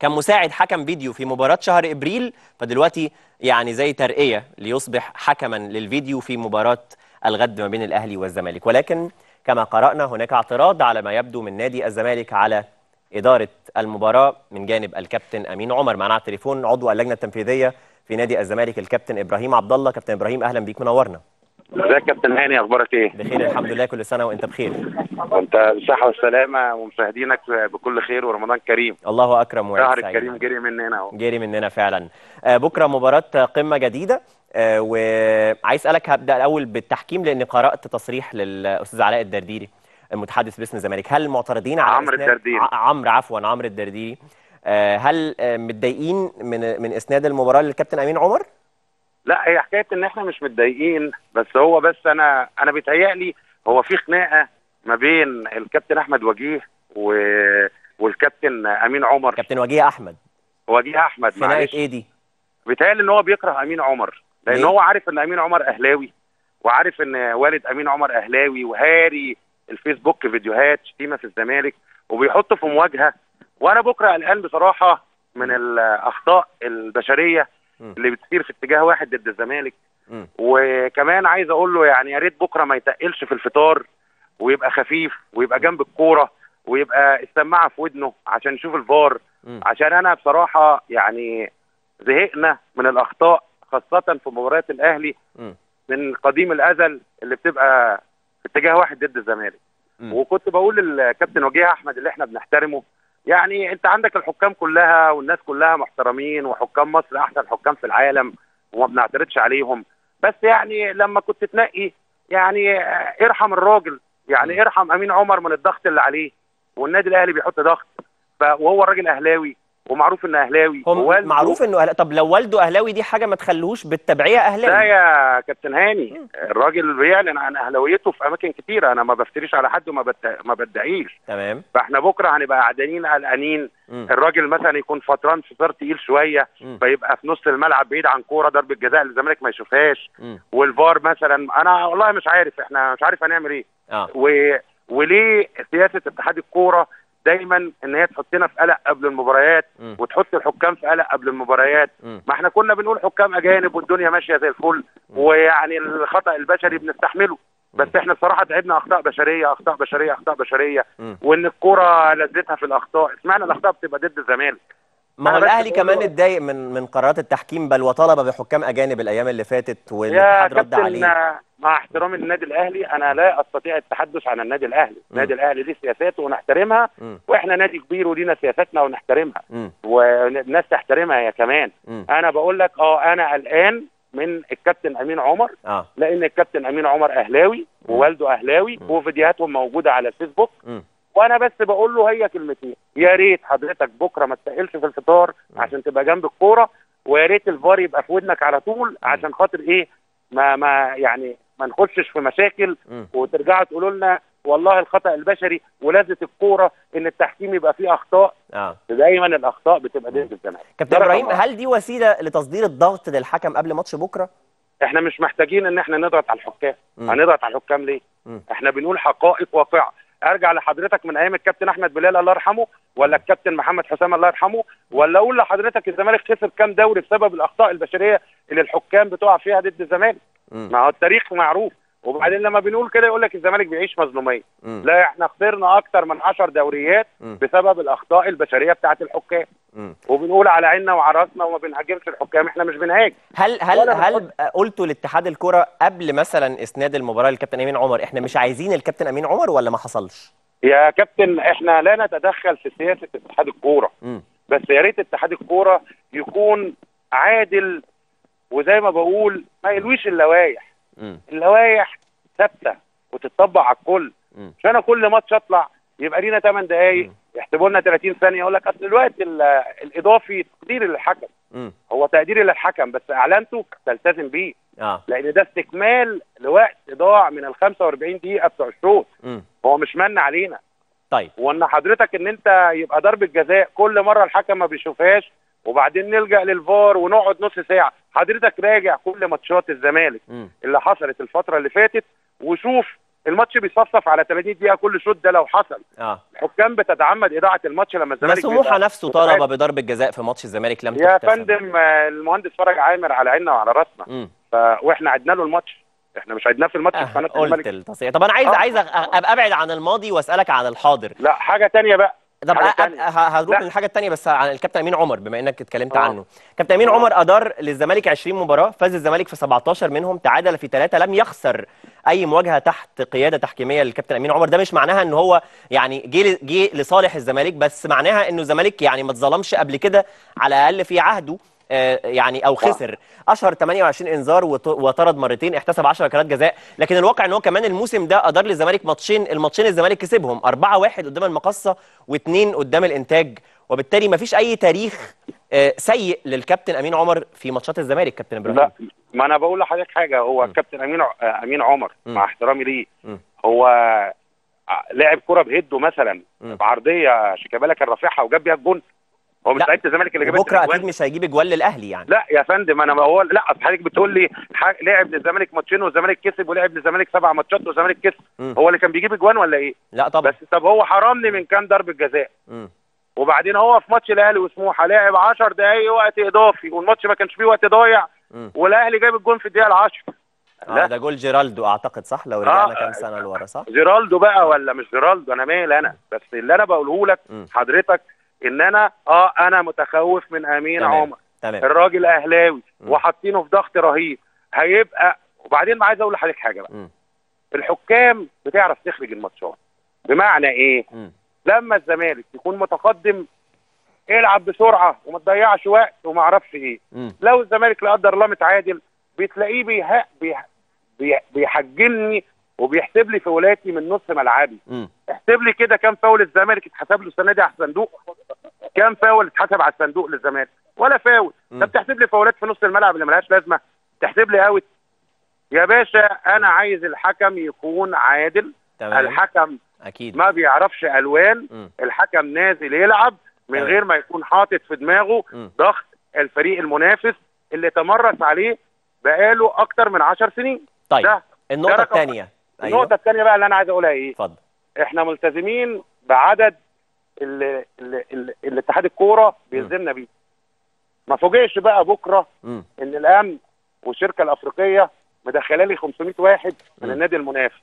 كان مساعد حكم فيديو في مباراة شهر إبريل فدلوقتي يعني زي ترقية ليصبح حكما للفيديو في مباراة الغد ما بين الأهلي والزمالك. ولكن كما قرأنا هناك اعتراض على ما يبدو من نادي الزمالك على إدارة المباراة من جانب الكابتن أمين عمر. معنا على التليفون عضو اللجنة التنفيذية في نادي الزمالك الكابتن إبراهيم عبد الله كابتن إبراهيم أهلا بيك. منورنا. إزيك يا كابتن هاني؟ أخبارك إيه؟ بخير الحمد لله. كل سنة وأنت بخير. وأنت بالصحة والسلامة ومشاهدينك بكل خير ورمضان كريم. الله أكرم وعيد شهر. الكريم جري مننا أهو. جري مننا فعلا. آه، بكرة مباراة قمة جديدة. آه، وعايز أسألك هبدا الأول بالتحكيم لأن قرأت تصريح للأستاذ علاء الدرديري المتحدث باسم الزمالك هل معترضين على عمرو الدرديري. عمرو عفوا عمرو الدرديري. آه، هل آه، متضايقين من من إسناد المباراة للكابتن أمين عمر؟ لا هي حكاية إن إحنا مش متضايقين بس هو بس أنا أنا بيتهيألي هو في خناقة ما بين الكابتن أحمد وجيه و... والكابتن أمين عمر. كابتن وجيه أحمد. وجيه أحمد خناقة إيه دي؟ بيتهيألي إن هو بيكره أمين عمر. لأن ليه؟ هو عارف إن أمين عمر أهلاوي وعارف إن والد أمين عمر أهلاوي وهاري الفيسبوك فيديوهات شتيمة في الزمالك وبيحطه في مواجهة وأنا بكرة قلقان بصراحة من الأخطاء البشرية. اللي بتصير في اتجاه واحد ضد الزمالك. وكمان عايز أقول له يعني يا ريت بكرة ما يتقلش في الفطار ويبقى خفيف ويبقى جنب الكورة ويبقى السماعة في ودنه عشان يشوف الفار. عشان أنا بصراحة يعني زهقنا من الأخطاء خاصة في مباريات الأهلي م. من قديم الأزل اللي بتبقى في اتجاه واحد ضد الزمالك. وكنت بقول للكابتن وجيه أحمد اللي إحنا بنحترمه يعني أنت عندك الحكام كلها والناس كلها محترمين وحكام مصر أحسن حكام في العالم وما بنعترضش عليهم. بس يعني لما كنت تنقي يعني ارحم الراجل يعني ارحم أمين عمر من الضغط اللي عليه. والنادي الأهلي بيحط ضغط وهو الراجل أهلاوي. ومعروف إنه أهلاوي. ووالده- معروف إنه أهلا... طب لو والده أهلاوي دي حاجة ما تخليهوش بالتبعية لا اهلاوي يا كابتن هاني الراجل بيعلن عن أهلاويته في أماكن كتيرة. أنا ما بفتريش على حد وما بت... ما بدعيش تمام. فإحنا بكرة هنبقى قاعدين قلقانين. الراجل مثلا يكون فتران فطار تقيل شوية م. فيبقى في نص الملعب بعيد عن كورة ضربة جزاء الزمالك ما يشوفهاش. والفار مثلا أنا والله مش عارف إحنا مش عارف هنعمل إيه. آه. و... وليه سياسة اتحاد الكورة دايما إن هي تحطنا في قلق قبل المباريات م. وتحط الحكام في قلق قبل المباريات. م. ما إحنا كنا بنقول حكام أجانب والدنيا ماشية زي الفل. ويعني الخطأ البشري بنستحمله. بس إحنا بصراحه تعبنا أخطاء بشرية أخطاء بشرية أخطاء بشرية. م. وإن الكورة لذتها في الأخطاء. اسمعنا الأخطاء بتبقى ضد الزمالك؟ ما هو الأهلي كمان اتضايق من من قرارات التحكيم بل وطلب بحكام أجانب الأيام اللي فاتت والاتحاد رد عليه. مع احترامي للنادي الأهلي أنا لا أستطيع التحدث عن النادي الأهلي النادي الأهلي ليه سياساته ونحترمها م. وإحنا نادي كبير ولينا سياساتنا ونحترمها م. والناس تحترمها هي كمان م. أنا بقول لك آه أنا قلقان من الكابتن أمين عمر آه لأن الكابتن أمين عمر أهلاوي ووالده أهلاوي. وفيديوهاتهم موجودة على الفيسبوك م. وأنا بس بقول له هي كلمتين يا ريت حضرتك بكرة ما تسهلش في الفطار. عشان تبقى جنب الكورة ويا ريت الفار يبقى في ودنك على طول عشان خاطر إيه ما ما يعني ما نخشش في مشاكل. وترجعوا تقولوا لنا والله الخطأ البشري ولذه الكورة إن التحكيم يبقى فيه أخطاء آه دايما الأخطاء بتبقى ضد الزمالك كابتن إبراهيم. هل دي وسيلة لتصدير الضغط للحكم قبل ماتش بكرة إحنا مش محتاجين إن إحنا نضغط على الحكام. هنضغط على الحكام ليه م. إحنا بنقول حقائق واقعة أرجع لحضرتك من أيام الكابتن أحمد بلال الله يرحمه ولا الكابتن محمد حسام الله يرحمه ولا أقول لحضرتك الزمالك خسر كام دوري بسبب الأخطاء البشرية اللي الحكام بتقع فيها ضد الزمالك. ما هو التاريخ معروف وبعدين لما بنقول كده يقول لك الزمالك بيعيش مظلوميه. لا إحنا خسرنا أكتر من 10 دوريات م. بسبب الأخطاء البشرية بتاعه الحكام. وبنقول على عيننا وعلى راسنا وما بنهاجمش الحكام إحنا مش بنهاجم هل هل هل قلتوا لاتحاد الكرة قبل مثلا إسناد المباراة للكابتن أمين عمر إحنا مش عايزين الكابتن أمين عمر ولا ما حصلش؟ يا كابتن إحنا لا نتدخل في سياسة اتحاد الكورة. بس يا ريت اتحاد الكورة يكون عادل وزي ما بقول ما يلويش اللوائح. م. اللوائح ثابتة وتطبق على الكل. مش أنا كل ماتش أطلع يبقى لينا 8 دقائق. يحسبوا لنا 30 ثانية. يقول لك أصل الوقت ال- الإضافي تقدير للحكم. هو تقدير للحكم بس إعلانته تلتزم بيه. آه. لأن ده استكمال لوقت ضاع من ال 45 دقيقة بتوع الشوط. هو مش من علينا. طيب. وأن حضرتك إن أنت يبقى ضربة جزاء كل مرة الحكم ما بيشوفهاش وبعدين نلجأ للفار ونقعد نص ساعة. حضرتك راجع كل ماتشات الزمالك اللي حصلت الفترة اللي فاتت وشوف الماتش بيصفصف على 30 دقيقة كل شوط ده لو حصل. آه. الحكام بتتعمد إضاعة الماتش لما ما الزمالك سموحه بيبقى نفسه طالب بضربة جزاء في ماتش الزمالك لم يا تحتسب فندم آه، المهندس فرج عامر على عيننا وعلى راسنا. ف... وإحنا عدنا له الماتش. إحنا مش عدناه في الماتش في قناة قلت الزمالك. التصريح طب أنا عايز آه. عايز أبقى أبعد عن الماضي وأسألك عن الحاضر. لا حاجة تانية بقى. طب هروح. للحاجة الثانية بس عن الكابتن أمين عمر بما إنك اتكلمت آه. عنه كابتن أمين آه. عمر أدار للزمالك 20 مباراة فاز الزمالك في 17 منهم تعادل في ثلاثة لم يخسر أي مواجهة تحت قيادة تحكيمية للكابتن أمين عمر ده مش معناها إن هو يعني جه جه لصالح الزمالك بس معناها إنه الزمالك يعني ما اتظلمش قبل كده على الأقل في عهده يعني أو خسر أشهر 28 إنذار وط- وطرد مرتين احتسب 10 ركلات جزاء لكن الواقع إن هو كمان الموسم ده أدار للزمالك ماتشين الماتشين الزمالك كسبهم 4 1 قدام المقصة واثنين قدام الإنتاج وبالتالي ما فيش أي تاريخ آه، سيء للكابتن أمين عمر في ماتشات الزمالك كابتن إبراهيم لا ما أنا بقول لحضرتك حاجة هو م. كابتن أمين آه، أمين عمر م. مع احترامي ليه. هو لاعب كرة بهده مثلا. بعرضية شيكابالا كان رافعها وجاب بيها الجون هو مش لا. لعيبة الزمالك اللي جابت بكره. أكيد مش هيجيب اجوال للأهلي يعني لا يا فندم أنا بقول لا أصل حضرتك بتقول لي لعب للزمالك ماتشين والزمالك كسب ولعب للزمالك سبع ماتشات والزمالك كسب م. هو اللي كان بيجيب اجوان ولا إيه؟ لا طبعا بس طب هو حرمني من كام ضربة جزاء. وبعدين هو في ماتش الأهلي وسموحة لعب 10 دقايق وقت إضافي والماتش ما كانش فيه وقت ضايع. والأهلي جاب الجون في الدقيقة 10 آه ده جول جيرالدو أعتقد صح لو رجعنا كام سنة لورا صح جيرالدو بقى ولا مش جيرالدو أنا مال أنا بس اللي أنا بقوله لك. حضرتك ان أنا آه أنا متخوف من امين تمام. عمر تمام الراجل اهلاوي. وحاطينه في ضغط رهيب هيبقى وبعدين ما عايز أقول لحضرتك حاجة بقى مم. الحكام بتعرف تخرج الماتشات بمعنى إيه مم. لما الزمالك يكون متقدم العب بسرعة وما تضيعش وقت وما أعرفش إيه مم. لو الزمالك لا قدر الله متعادل بتلاقيه. بيه... بيحجمني وبيحسب لي فاولاتي من نص ملعبي. احسب لي كده كام فاول الزمالك اتحسب له السنة دي على الصندوق؟ كام فاول اتحسب على الصندوق للزمالك؟ ولا فاول. طب تحسب لي فاولات في نص الملعب اللي ملهاش لازمة. تحسب لي اوت. يا باشا أنا عايز الحكم يكون عادل. تمام. الحكم أكيد. ما بيعرفش ألوان. مم. الحكم نازل يلعب من تمام. غير ما يكون حاطط في دماغه. ضغط الفريق المنافس اللي تمرس عليه بقاله أكتر من 10 سنين. طيب ده النقطة ده الثانية النقطة الثانية بقى اللي أنا عايز أقولها إيه اتفضل إحنا ملتزمين بعدد اللي, اللي, اللي, اتحاد الكورة بيلزمنا بيه ما فوجئش بقى بكرة مم. إن الأمن والشركة الأفريقية مدخلة لي 500 واحد من مم. النادي المنافس.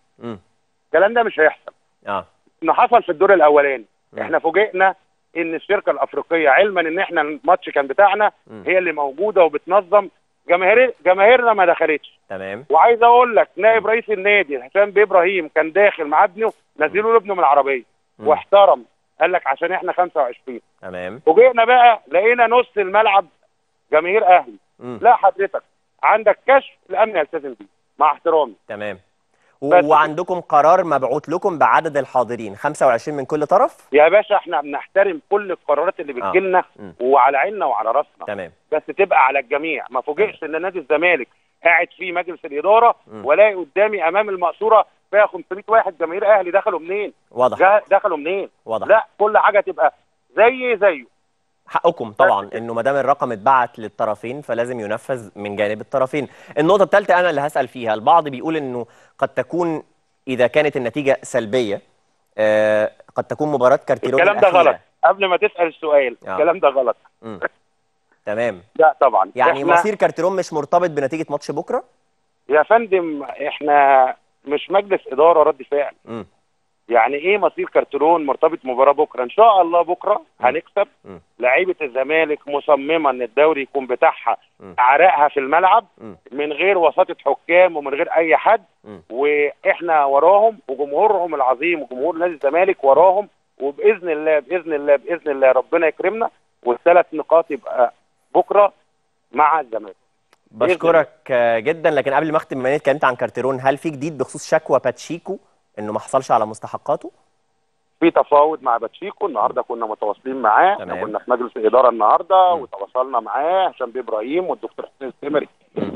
الكلام ده مش هيحصل آه إنه حصل في الدور الأولاني. إحنا فوجئنا إن الشركة الأفريقية علما إن إحنا الماتش كان بتاعنا مم. هي اللي موجودة وبتنظم جماهير جماهيرنا ما دخلتش. تمام. وعايز أقول لك نائب رئيس النادي حسام بيه إبراهيم كان داخل مع ابنه نزلوا له ابنه من العربية. واحترم. قال لك عشان إحنا 25 تمام. فوجئنا بقى لقينا نص الملعب جماهير أهلي. لا حضرتك عندك كشف الامن يلتزم بيه مع احترامي. تمام. وعندكم قرار مبعوث لكم بعدد الحاضرين 25 من كل طرف؟ يا باشا إحنا بنحترم كل القرارات اللي آه. بتجيلنا مم. وعلى عيننا وعلى راسنا. تمام. بس تبقى على الجميع. ما فوجئش إن نادي الزمالك قاعد فيه مجلس الإدارة. والاقي قدامي أمام المقصورة فيها 500 واحد جماهير أهلي دخلوا منين؟ واضح. دخلوا منين؟ واضح. لا كل حاجة تبقى زي زيه. حقكم طبعا إنه ما دام الرقم اتبعت للطرفين فلازم ينفذ من جانب الطرفين النقطة الثالثه أنا اللي هسأل فيها البعض بيقول إنه قد تكون إذا كانت النتيجة سلبية آه قد تكون مباراة كارتيرون الكلام ده. غلط قبل ما تسأل السؤال آه. الكلام ده غلط مم. تمام لا طبعا يعني إيه مصير كارتيرون مش مرتبط بنتيجة ماتش بكرة يا فندم إحنا مش مجلس إدارة رد فعل مم. يعني إيه مصير كارتيرون مرتبط مباراة بكرة إن شاء الله بكرة. هنكسب. لعيبة الزمالك مصممة إن الدوري يكون بتاعها مم. اعرقها في الملعب. من غير وساطة حكام ومن غير أي حد. وإحنا وراهم وجمهورهم العظيم وجمهور نادي الزمالك وراهم وبإذن الله بإذن الله بإذن الله ربنا يكرمنا والثلاث نقاط يبقى بكرة مع الزمالك بشكرك جدا لكن قبل ما أختم بما اني اتكلمت عن كارتيرون هل في جديد بخصوص شكوى باتشيكو إنه ما حصلش على مستحقاته في تفاوض مع باتشيكو النهارده كنا متواصلين معاه إحنا تمام. كنا في مجلس الإدارة النهارده مم. وتواصلنا معاه هشام بيه إبراهيم والدكتور حسين السمري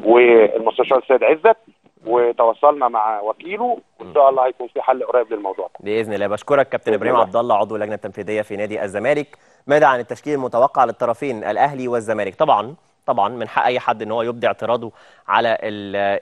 والمستشار السيد عزت وتواصلنا مع وكيله وإن شاء الله هيكون في حل قريب للموضوع ده بإذن الله بشكرك كابتن إبراهيم. عبد الله عضو اللجنة التنفيذية في نادي الزمالك ماذا عن التشكيل المتوقع للطرفين الأهلي والزمالك طبعا طبعا من حق أي حد إن هو يبدي اعتراضه على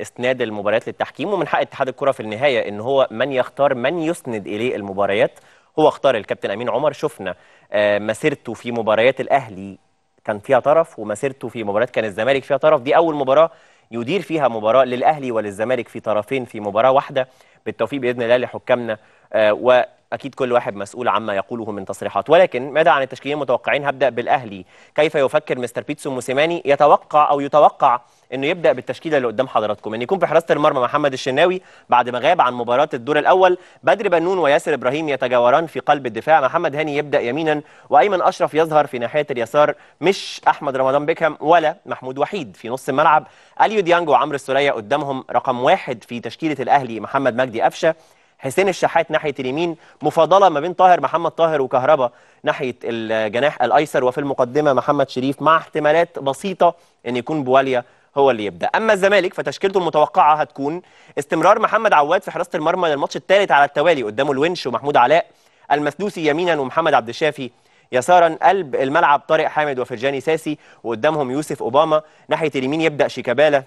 إسناد المباريات للتحكيم ومن حق اتحاد الكرة في النهاية إن هو من يختار من يسند إليه المباريات هو اختار الكابتن أمين عمر. شفنا آه، مسيرته في مباريات الأهلي كان فيها طرف ومسيرته في مباريات كان الزمالك فيها طرف. دي أول مباراة يدير فيها مباراة للأهلي وللزمالك في طرفين في مباراة واحدة. بالتوفيق بإذن الله لحكامنا وأكيد كل واحد مسؤول عما يقوله من تصريحات. ولكن ماذا عن التشكيلين المتوقعين؟ هبدأ بالأهلي. كيف يفكر مستر بيتسو موسيماني؟ يتوقع أو يتوقع إنه يبدأ بالتشكيلة اللي قدام حضراتكم إن يكون في حراسه المرمى محمد الشناوي بعد ما غاب عن مباراة الدور الأول. بدر بنون وياسر إبراهيم يتجاوران في قلب الدفاع. محمد هاني يبدأ يمينا وأيمن أشرف يظهر في ناحية اليسار. مش أحمد رمضان بيكهام ولا محمود وحيد. في نص الملعب أليو ديانج وعمرو السولية قدامهم رقم واحد في تشكيلة الأهلي محمد مجدي قفشة. حسين الشحات ناحية اليمين مفاضلة ما بين طاهر محمد طاهر وكهربا ناحية الجناح الأيسر وفي المقدمة محمد شريف مع احتمالات بسيطة إن يكون بواليا هو اللي يبدأ. أما الزمالك فتشكيلته المتوقعة هتكون استمرار محمد عواد في حراسة المرمى للماتش الثالث على التوالي قدامه الونش ومحمود علاء المسدوسي يمينا ومحمد عبد الشافي يسارا قلب الملعب طارق حامد وفرجاني ساسي وقدامهم يوسف أوباما. ناحية اليمين يبدأ شيكابالا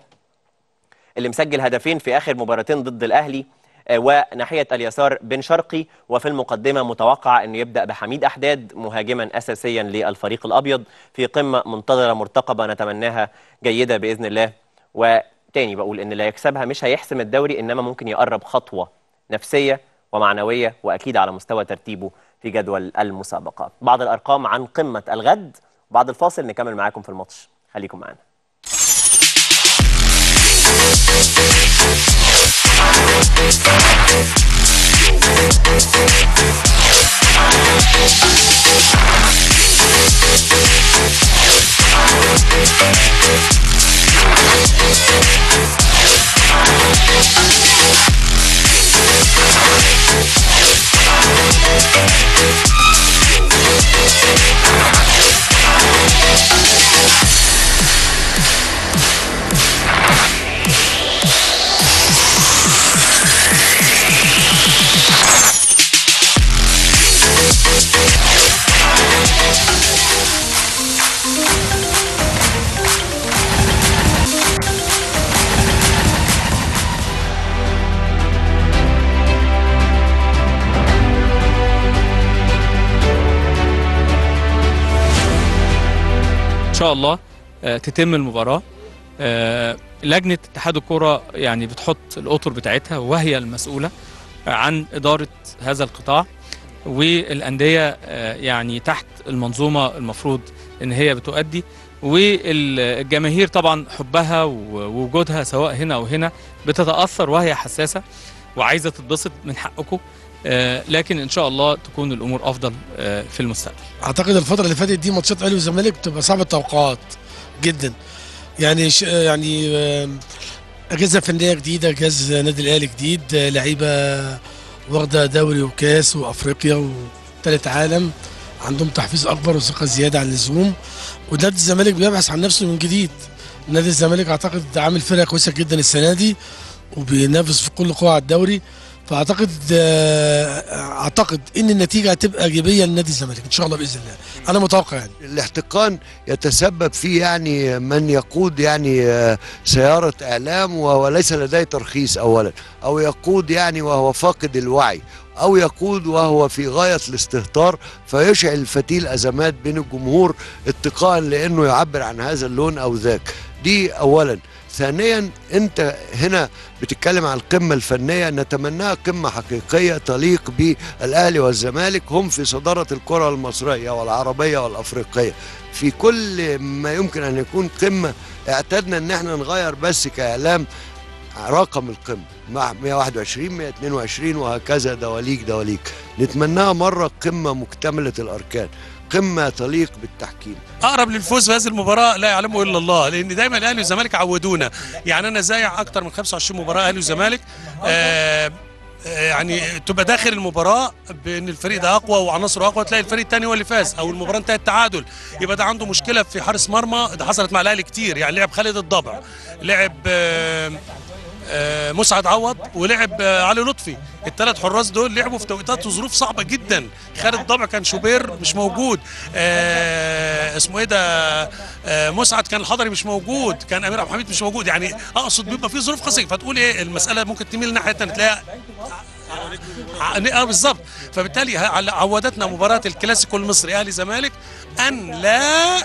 اللي مسجل هدفين في آخر مباراتين ضد الأهلي. وناحيه اليسار بن شرقي وفي المقدمة متوقع انه يبدأ بحميد أحداد مهاجما أساسيا للفريق الأبيض في قمة منتظرة مرتقبة نتمناها جيدة بإذن الله. وتاني بقول إن اللي هيكسبها مش هيحسم الدوري إنما ممكن يقرب خطوة نفسية ومعنوية وأكيد على مستوى ترتيبه في جدول المسابقات. بعض الأرقام عن قمة الغد بعد الفاصل نكمل معاكم في الماتش. خليكم معانا. We'll be. إن شاء الله آه، تتم المباراة. آه، لجنة اتحاد الكره يعني بتحط الأطر بتاعتها وهي المسؤولة عن إدارة هذا القطاع والأندية آه، يعني تحت المنظومة المفروض إن هي بتؤدي والجماهير طبعا حبها ووجودها سواء هنا أو هنا بتتأثر وهي حساسة وعايزة تتبسط من حقكم آه، لكن إن شاء الله تكون الأمور أفضل آه، في المستقبل. أعتقد الفترة اللي فاتت دي ماتشات الأهلي والزمالك بتبقى صعبة التوقعات جدا. يعني ش... يعني آم، اجهزه فنية جديدة جهاز نادي الأهلي جديد آه، لعيبة واخدة دوري وكاس وأفريقيا وثالث عالم عندهم تحفيز أكبر وثقة زيادة عن اللزوم. ونادي الزمالك بيبحث عن نفسه من جديد. نادي الزمالك أعتقد عامل فرقة كويسة جدا السنة دي وبينافس في كل قوى على الدوري. فأعتقد آه، أعتقد إن النتيجة هتبقى إيجابية لنادي الزمالك إن شاء الله بإذن الله. أنا متوقع يعني. الاحتقان يتسبب فيه يعني من يقود يعني آه، سيارة إعلام وليس لديه ترخيص أولا أو يقود يعني وهو فاقد الوعي أو يقود وهو في غاية الاستهتار فيشعل فتيل أزمات بين الجمهور اتقاء لأنه يعبر عن هذا اللون أو ذاك. دي أولا. ثانيا أنت هنا بتتكلم عن القمة الفنية نتمناها قمة حقيقية تليق بالأهلي والزمالك. هم في صدارة الكرة المصرية والعربية والأفريقية. في كل ما يمكن أن يكون قمة اعتدنا إن إحنا نغير بس كإعلام رقم القمة. مع 121 122 وهكذا دواليك دواليك نتمناها مرة قمة مكتملة الأركان. قمة تليق بالتحكيم. أقرب للفوز في هذه المباراة لا يعلمه إلا الله لأن دايما الأهلي والزمالك عودونا يعني أنا زايع أكتر من 25 مباراة أهلي وزمالك آه آه، يعني تبقى داخل المباراة بأن الفريق ده أقوى وعناصره أقوى تلاقي الفريق الثاني هو اللي فاز أو المباراة انتهت تعادل. يبقى ده عنده مشكلة في حارس مرمى ده حصلت مع الأهلي كتير يعني لعب خالد الضبع لعب آه، مسعد عوض ولعب آه، علي لطفي. الثلاث حراس دول لعبوا في توقيتات وظروف صعبة جدا. خالد الضبع كان شوبير مش موجود. آه، اسمه إيه ده؟ آه، مسعد كان الحضري مش موجود. كان أمير عبد الحميد مش موجود. يعني أقصد بيبقى في ظروف خاصة. فتقول إيه المسألة ممكن تميل الثانية تلاقيها آه بالظبط. فبالتالي عودتنا مباراة الكلاسيكو المصري أهلي زمالك أن لا آه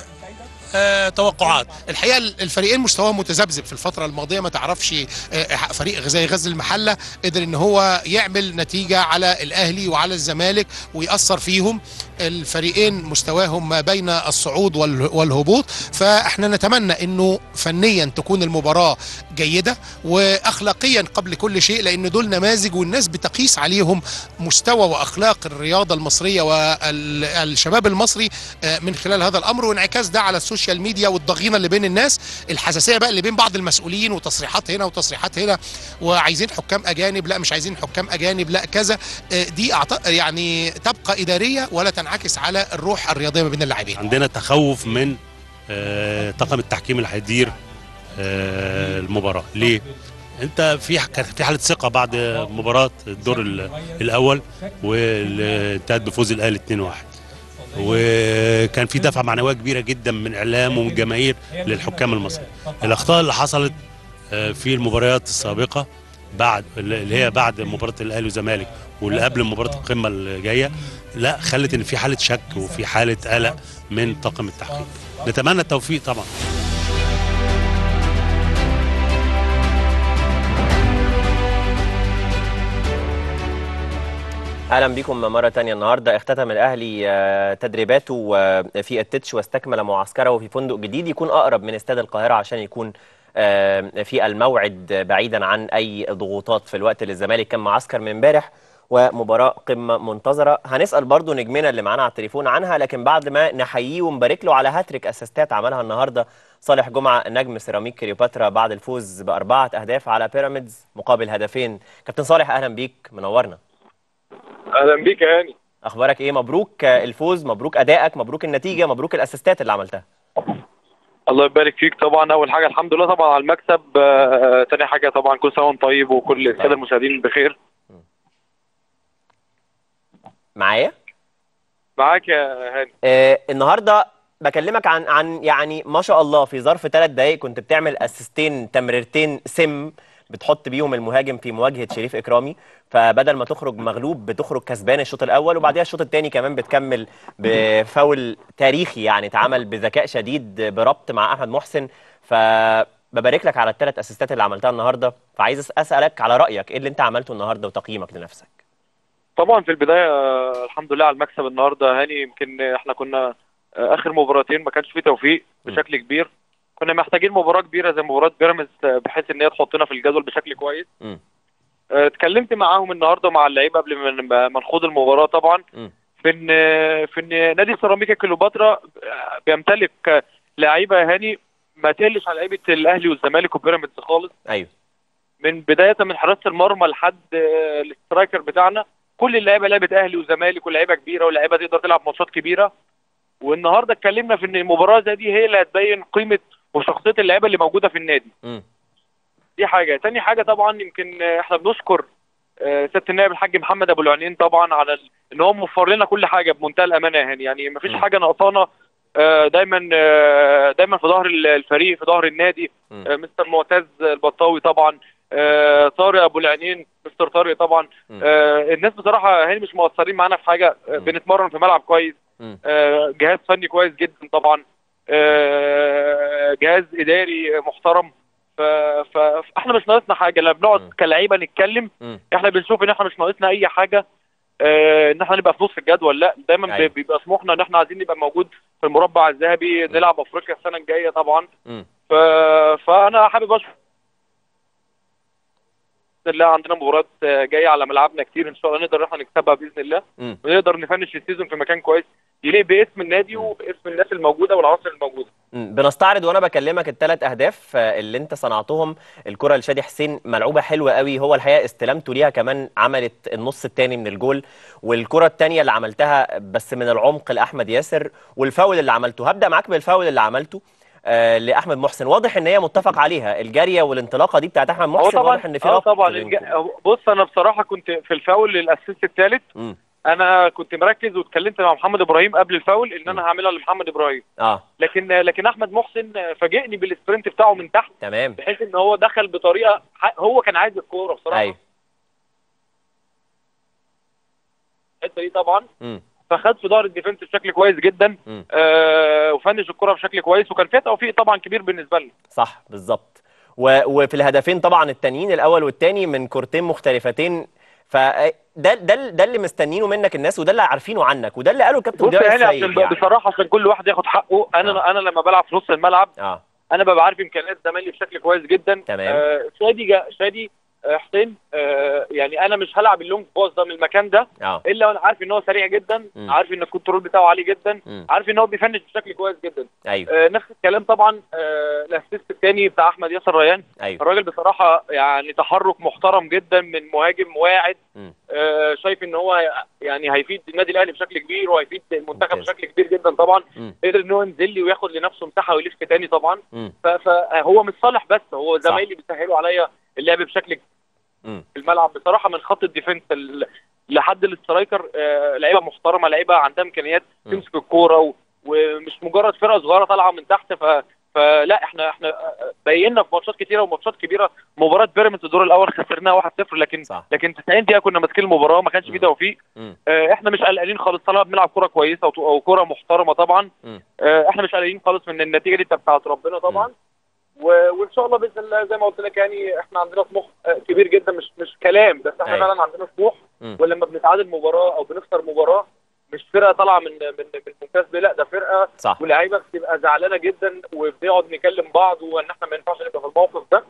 توقعات. الحقيقة الفريقين مستواهم متذبذب في الفترة الماضية. ما تعرفش آه، فريق زي غزل المحلة قدر إن هو يعمل نتيجة على الأهلي وعلى الزمالك ويأثر فيهم. الفريقين مستواهم ما بين الصعود وال- والهبوط فاحنا نتمنى إنه فنيا تكون المباراة جيدة واخلاقيا قبل كل شيء لأن دول نماذج والناس بتقيس عليهم مستوى وأخلاق الرياضة المصرية والشباب المصري آه، من خلال هذا الأمر وانعكاس ده على السوشيال ميديا والضغينة اللي بين الناس الحساسية بقى اللي بين بعض المسؤولين وتصريحات هنا وتصريحات هنا وعايزين حكام أجانب لا مش عايزين حكام أجانب لا كذا آه، دي. يعني تبقى إدارية ولا تنعكس على الروح الرياضية ما بين اللاعبين. عندنا تخوف من آه، طاقم التحكيم اللي هيدير آه، المباراة. ليه؟ انت في في حالة ثقة بعد مباراة الدور ال- الأول والانتهت بفوز الأهلي 2-1 وكان في دفعة معنوية كبيرة جدا من إعلام ومن للحكام المصريين. الأخطاء اللي حصلت آه، في المباريات السابقة بعد اللي هي بعد مباراة الأهلي والزمالك واللي قبل مباراة القمة اللي جاية لا خلت إن في حالة شك وفي حالة قلق من طاقم التحكيم نتمنى التوفيق طبعا. أهلا بكم مرة تانية النهارده. اختتم الأهلي آه، تدريباته آه، في التتش واستكمل معسكره في فندق جديد. يكون أقرب من استاد القاهرة عشان يكون في الموعد بعيدا عن أي ضغوطات في الوقت اللي الزمالك كان معسكر من امبارح ومباراة قمة منتظرة. هنسأل برضو نجمنا اللي معانا على التليفون عنها لكن بعد ما نحييه ونبارك له على هاتريك أسيستات عملها النهارده صالح جمعة نجم سيراميك كليوباترا بعد الفوز بأربعة أهداف على بيراميدز مقابل هدفين. كابتن صالح أهلا بيك. منورنا. أهلا بيك يا هاني. أخبارك إيه؟ مبروك الفوز مبروك أدائك مبروك النتيجة مبروك ال assists ات اللي عملتها. الله يبارك فيك طبعا. أول حاجة الحمد لله طبعا على المكسب. آه، تاني حاجة طبعا كل سنة وأنت طيب وكل السادة المشاهدين بخير. معايا؟ معاك يا هاني. آه النهارده بكلمك عن عن يعني ما شاء الله في ظرف ثلاث دقائق كنت بتعمل assist ين تمريرتين سم بتحط بيهم المهاجم في مواجهة شريف إكرامي فبدل ما تخرج مغلوب بتخرج كسبان الشوط الأول وبعدها الشوط الثاني كمان بتكمل بفاول تاريخي يعني اتعمل بذكاء شديد بربط مع أحمد محسن. فببارك لك على الثلاث أسيستات اللي عملتها النهارده. فعايز أسألك على رأيك إيه اللي أنت عملته النهارده وتقييمك لنفسك؟ طبعا في البداية آه، الحمد لله على المكسب النهارده. هاني يمكن إحنا كنا آه، آخر مباراتين ما كانش فيه توفيق بشكل كبير. كنا محتاجين مباراة كبيرة زي مباراة بيراميدز آه، بحيث إن هي تحطنا في الجدول بشكل كويس. آه، اتكلمت معاهم النهارده مع اللعيبة قبل ما- نخوض المباراة طبعا. مم. في ان في ان نادي سيراميكا كليوباترا آه، بيمتلك آه، لعيبة يا هاني ما تقلش على لعيبة الأهلي والزمالك وبيراميدز خالص. أيوه. من بداية من حراسة المرمى لحد آه، ال striker بتاعنا كل اللعيبة لعبه أهلي وزمالك ولاعيبه كبيرة ولاعيبه تقدر تلعب ماتشات كبيرة. والنهاردة اتكلمنا في إن المباراه زي دي هي اللي هتبين قيمة وشخصية اللعيبة اللي موجودة في النادي مم. دي حاجة تاني حاجة طبعا يمكن آه، إحنا بنشكر آه، سيادة النائب الحاج محمد أبو العينين طبعا على ال- إن هو موفر لنا كل حاجة بمنتهى الأمانة يعني يعني مفيش م. حاجة ناقصانا آه، دايما دايما في ظهر ال- الفريق في ظهر النادي م. مستر معتز البطاوي طبعا طارق أبو العينين مستر طارق طبعا م. الناس بصراحة هاني مش مقصرين معانا في حاجة م. بنتمرن في ملعب كويس م. جهاز فني كويس جدا طبعا جهاز إداري محترم. فاحنا مش ناقصنا حاجة. لما. بنقعد كلعيبه نتكلم. إحنا بنشوف إن إحنا مش ناقصنا أي حاجة. آه، إن إحنا نبقى في نص الجدول. لا دايما أيوة. بي- بيبقى طموحنا إن إحنا عايزين نبقى موجود في المربع الذهبي نلعب أفريقيا السنة الجاية طبعا. ف... فأنا حابب أشكر باذن الله. عندنا مباريات آه، جاية على ملعبنا كتير. إن شاء الله نقدر إن إحنا نكسبها بإذن الله. ونقدر ن finish ال season في مكان كويس. يليق باسم النادي وباسم الناس الموجودة والعناصر الموجودة. بنستعرض وأنا بكلمك الثلاث اهداف آه، اللي انت صنعتهم. الكرة لشادي حسين ملعوبة حلوة قوي. هو الحقيقة استلامته ليها كمان عملت النص الثاني من الجول. والكرة الثانية اللي عملتها بس من العمق لأحمد ياسر. والفاول اللي عملته هبدأ معاك بالفاول اللي عملته آه لأحمد محسن. واضح إن هي متفق عليها. الجرية والانطلاقة دي بتاعت أحمد محسن واضح إن في آه ربط طبعا. الج- بص أنا بصراحة كنت في الفاول ال assist الثالث. أنا كنت مركز واتكلمت مع محمد إبراهيم قبل الفاول إن أنا هعملها لمحمد إبراهيم. آه. لكن لكن أحمد محسن فاجئني بال sprint بتاعه من تحت. تمام. بحيث إن هو دخل بطريقة هو كان عايز الكورة بصراحة. أيوه. الحتة دي طبعا. فخد في ظهر ال defense بشكل كويس جدا. آه و finish الكره بشكل كويس. وكان فيها توفيق طبعا كبير بالنسبة لنا. صح بالظبط. وفي الهدفين طبعا التانيين الأول والتاني من كورتين مختلفتين فده ده ده اللي مستنينه منك الناس وده اللي عارفينه عنك وده اللي قاله كابتن بص ضياء يعني عشان. بصراحة عشان كل واحد ياخد حقه أنا آه. أنا لما بلعب في نص الملعب آه أنا ببقى عارف إمكانيات زمايلي بشكل كويس جدا تمام. آه شادي جا شادي آه حسين آه يعني أنا مش هلعب ال long pass ده من المكان ده آه إلا وأنا عارف إن هو سريع جدا. عارف إن ال control بتاعه عالي جدا. عارف إن هو بي finish بشكل كويس جدا آه نفس الكلام طبعا آه ال assist الثاني بتاع أحمد ياسر ريان أيوه الراجل بصراحة يعني تحرك محترم جدا من مهاجم واعد. آه شايف إن هو يعني هيفيد النادي الأهلي بشكل كبير وهيفيد المنتخب. بشكل كبير جدا طبعا. قدر إن هو ينزل لي وياخد لنفسه مساحة ويلف تاني طبعا فهو مش صالح بس هو. زمايلي بيسهلوا عليا اللعب بشكل. في الملعب بصراحة من خط ال defense ال- لحد الاسترايكر آه، لعيبة محترمة لعيبة عندها إمكانيات. تمسك الكورة ومش مجرد فرقة صغيرة طالعة من تحت ف فلا إحنا إحنا آه، بينا في ماتشات كتيرة وماتشات كبيرة مباراة بيراميدز الدور الأول خسرناها 1-0 لكن صح. لكن 90 دقيقة كنا ماسكين المباراة ما كانش في مم. توفيق. آه، إحنا مش قلقانين خالص طالما بنلعب كورة كويسة وكورة محترمة طبعا. آه، إحنا مش قلقانين خالص من النتيجة دي بتاعت ربنا طبعا و... وإن شاء الله بإذن الله زي ما قلت لك يعني إحنا عندنا طموح آه، كبير جدا مش مش كلام بس إحنا أيوة. فعلا عندنا طموح. ولما بنتعادل مباراة أو بنخسر مباراة مش فرقة طالعة من من من ممتاز لا ده فرقة صح ولاعيبه بتبقى زعلانة جدا وبنقعد نكلم بعض وإن إحنا ما ينفعش نبقى في الموقف ده.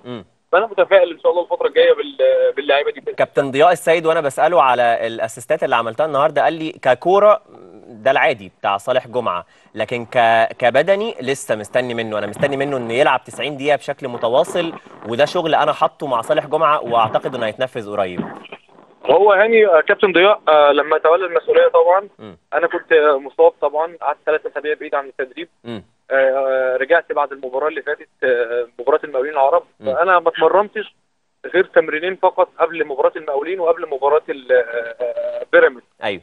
فأنا متفائل إن شاء الله الفترة الجاية بال... باللاعيبه دي كابتن ضياء السيد وأنا بسأله على الأسيستات اللي عملتها النهارده قال لي ككورة ده العادي بتاع صالح جمعة لكن ك... كبدني لسه مستني منه أنا مستني منه إنه يلعب 90 دقيقة بشكل متواصل وده شغل أنا حاطه مع صالح جمعة وأعتقد إنه هيتنفذ قريب هو هاني آه، كابتن ضياء آه، لما تولى المسؤولية طبعا مم. أنا كنت آه، مصاب طبعا قعدت ثلاث أسابيع بعيد عن التدريب مم. رجعت بعد المباراة اللي فاتت آه، مباراة المقاولين العرب. فأنا ما اتمرنتش غير تمرينين فقط قبل مباراة المقاولين وقبل مباراة آه، آه، بيراميدز. أيوه.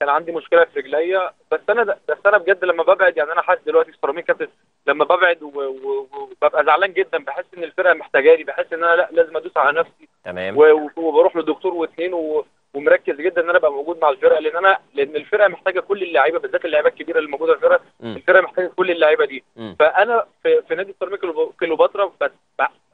كان عندي مشكلة في رجليا. بس أنا بس أنا بجد لما ببعد يعني أنا حاسس دلوقتي في سيراميك كابتن لما ببعد وببقى زعلان جدا. بحس إن الفرقة محتاجاني. بحس إن أنا لأ لازم أدوس على نفسي. تمام. وبروح لدكتور واثنين و- ومركز جدا إن أنا أبقى موجود مع الفرقة لأن أنا لأن الفرقة محتاجة كل اللعيبة بالذات اللعيبة الكبيرة اللي موجودة في الفرقة. الفرقة محتاجة كل اللعيبة دي مم. فأنا في, في نادي سيراميك كليوب- كليوباترا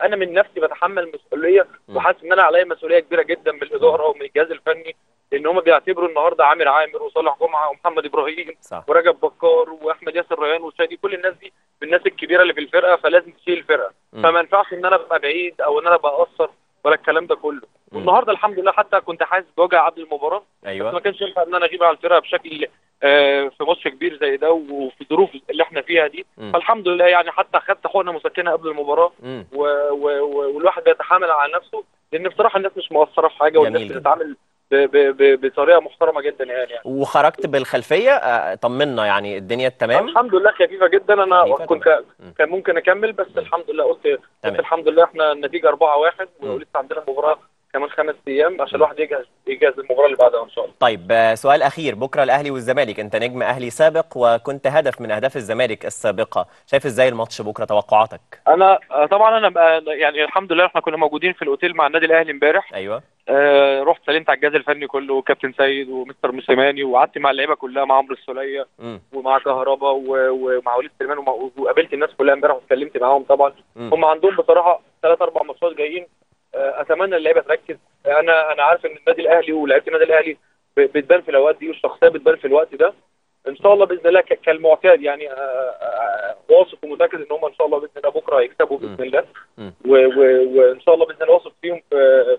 أنا من نفسي بتحمل مسؤولية. وحاسس إن أنا عليا مسؤولية كبيرة جدا من الإدارة ومن الجهاز الفني لأن هم بيعتبروا النهارده عامر عامر وصالح جمعة ومحمد إبراهيم صح ورجب بكار وأحمد ياسر ريان وشادي كل الناس دي من الناس الكبيرة اللي في الفرقة فلازم تشيل الفرقة مم. فما ينفعش إن أنا أبقى بعيد أو إن أنا أبقى أقصر ولا الكلام ده كله. والنهارده الحمد لله حتى كنت حاسس بوجع قبل المباراة بس ما أيوه كانش ينفع إن أنا اغيب على الفرقة بشكل آه، في ماتش كبير زي ده وفي الظروف اللي إحنا فيها دي مم. فالحمد لله يعني حتى خدت حقنه مسكنة قبل المباراة. و... و... و... والواحد بيتحامل على نفسه لأن بصراحة الناس مش مقصرة في حاجة والناس. بتتعامل ب... ب... بطريقة محترمة جدا يعني, يعني. وخرجت بالخلفية آه، طمنا يعني الدنيا تمام الحمد لله خفيفة جدا أنا خفيفة كنت مم. كان ممكن أكمل بس الحمد لله قلت قلت تمام الحمد لله إحنا النتيجة 4 1 مم. ولسه عندنا مباراة كمان خمس أيام عشان الواحد يجهز يجهز المباراة اللي بعدها إن شاء الله. طيب آه، سؤال أخير. بكرة الأهلي والزمالك. أنت نجم أهلي سابق وكنت هدف من أهداف الزمالك السابقة. شايف إزاي الماتش بكرة توقعاتك؟ أنا آه، طبعا أنا بقى يعني الحمد لله إحنا كنا موجودين في الأوتيل مع النادي الأهلي إمبارح. أيوه. آه رحت سلمت على الجهاز الفني كله وكابتن سيد ومستر موسيماني وقعدت مع اللعيبة كلها مع عمرو السولية. ومع كهربا ومع وليد سليمان وقابلت الناس كلها إمبارح واتكلمت معاهم طبعا. مم. هم عندهم بصراحة ثلاث أربع ماتشات جايين. آه، أتمنى اللعيبة تركز. أنا أنا عارف إن النادي الأهلي ولاعيبه النادي الأهلي بتبان في الأوقات دي والشخصية بتبان في الوقت ده. إن شاء الله بإذن الله كالمعتاد يعني آه، آه، واثق ومتأكد إن هم إن شاء الله بإذن الله بكرة هيكسبوا. بإذن الله. وإن شاء الله بإذن الله واثق فيهم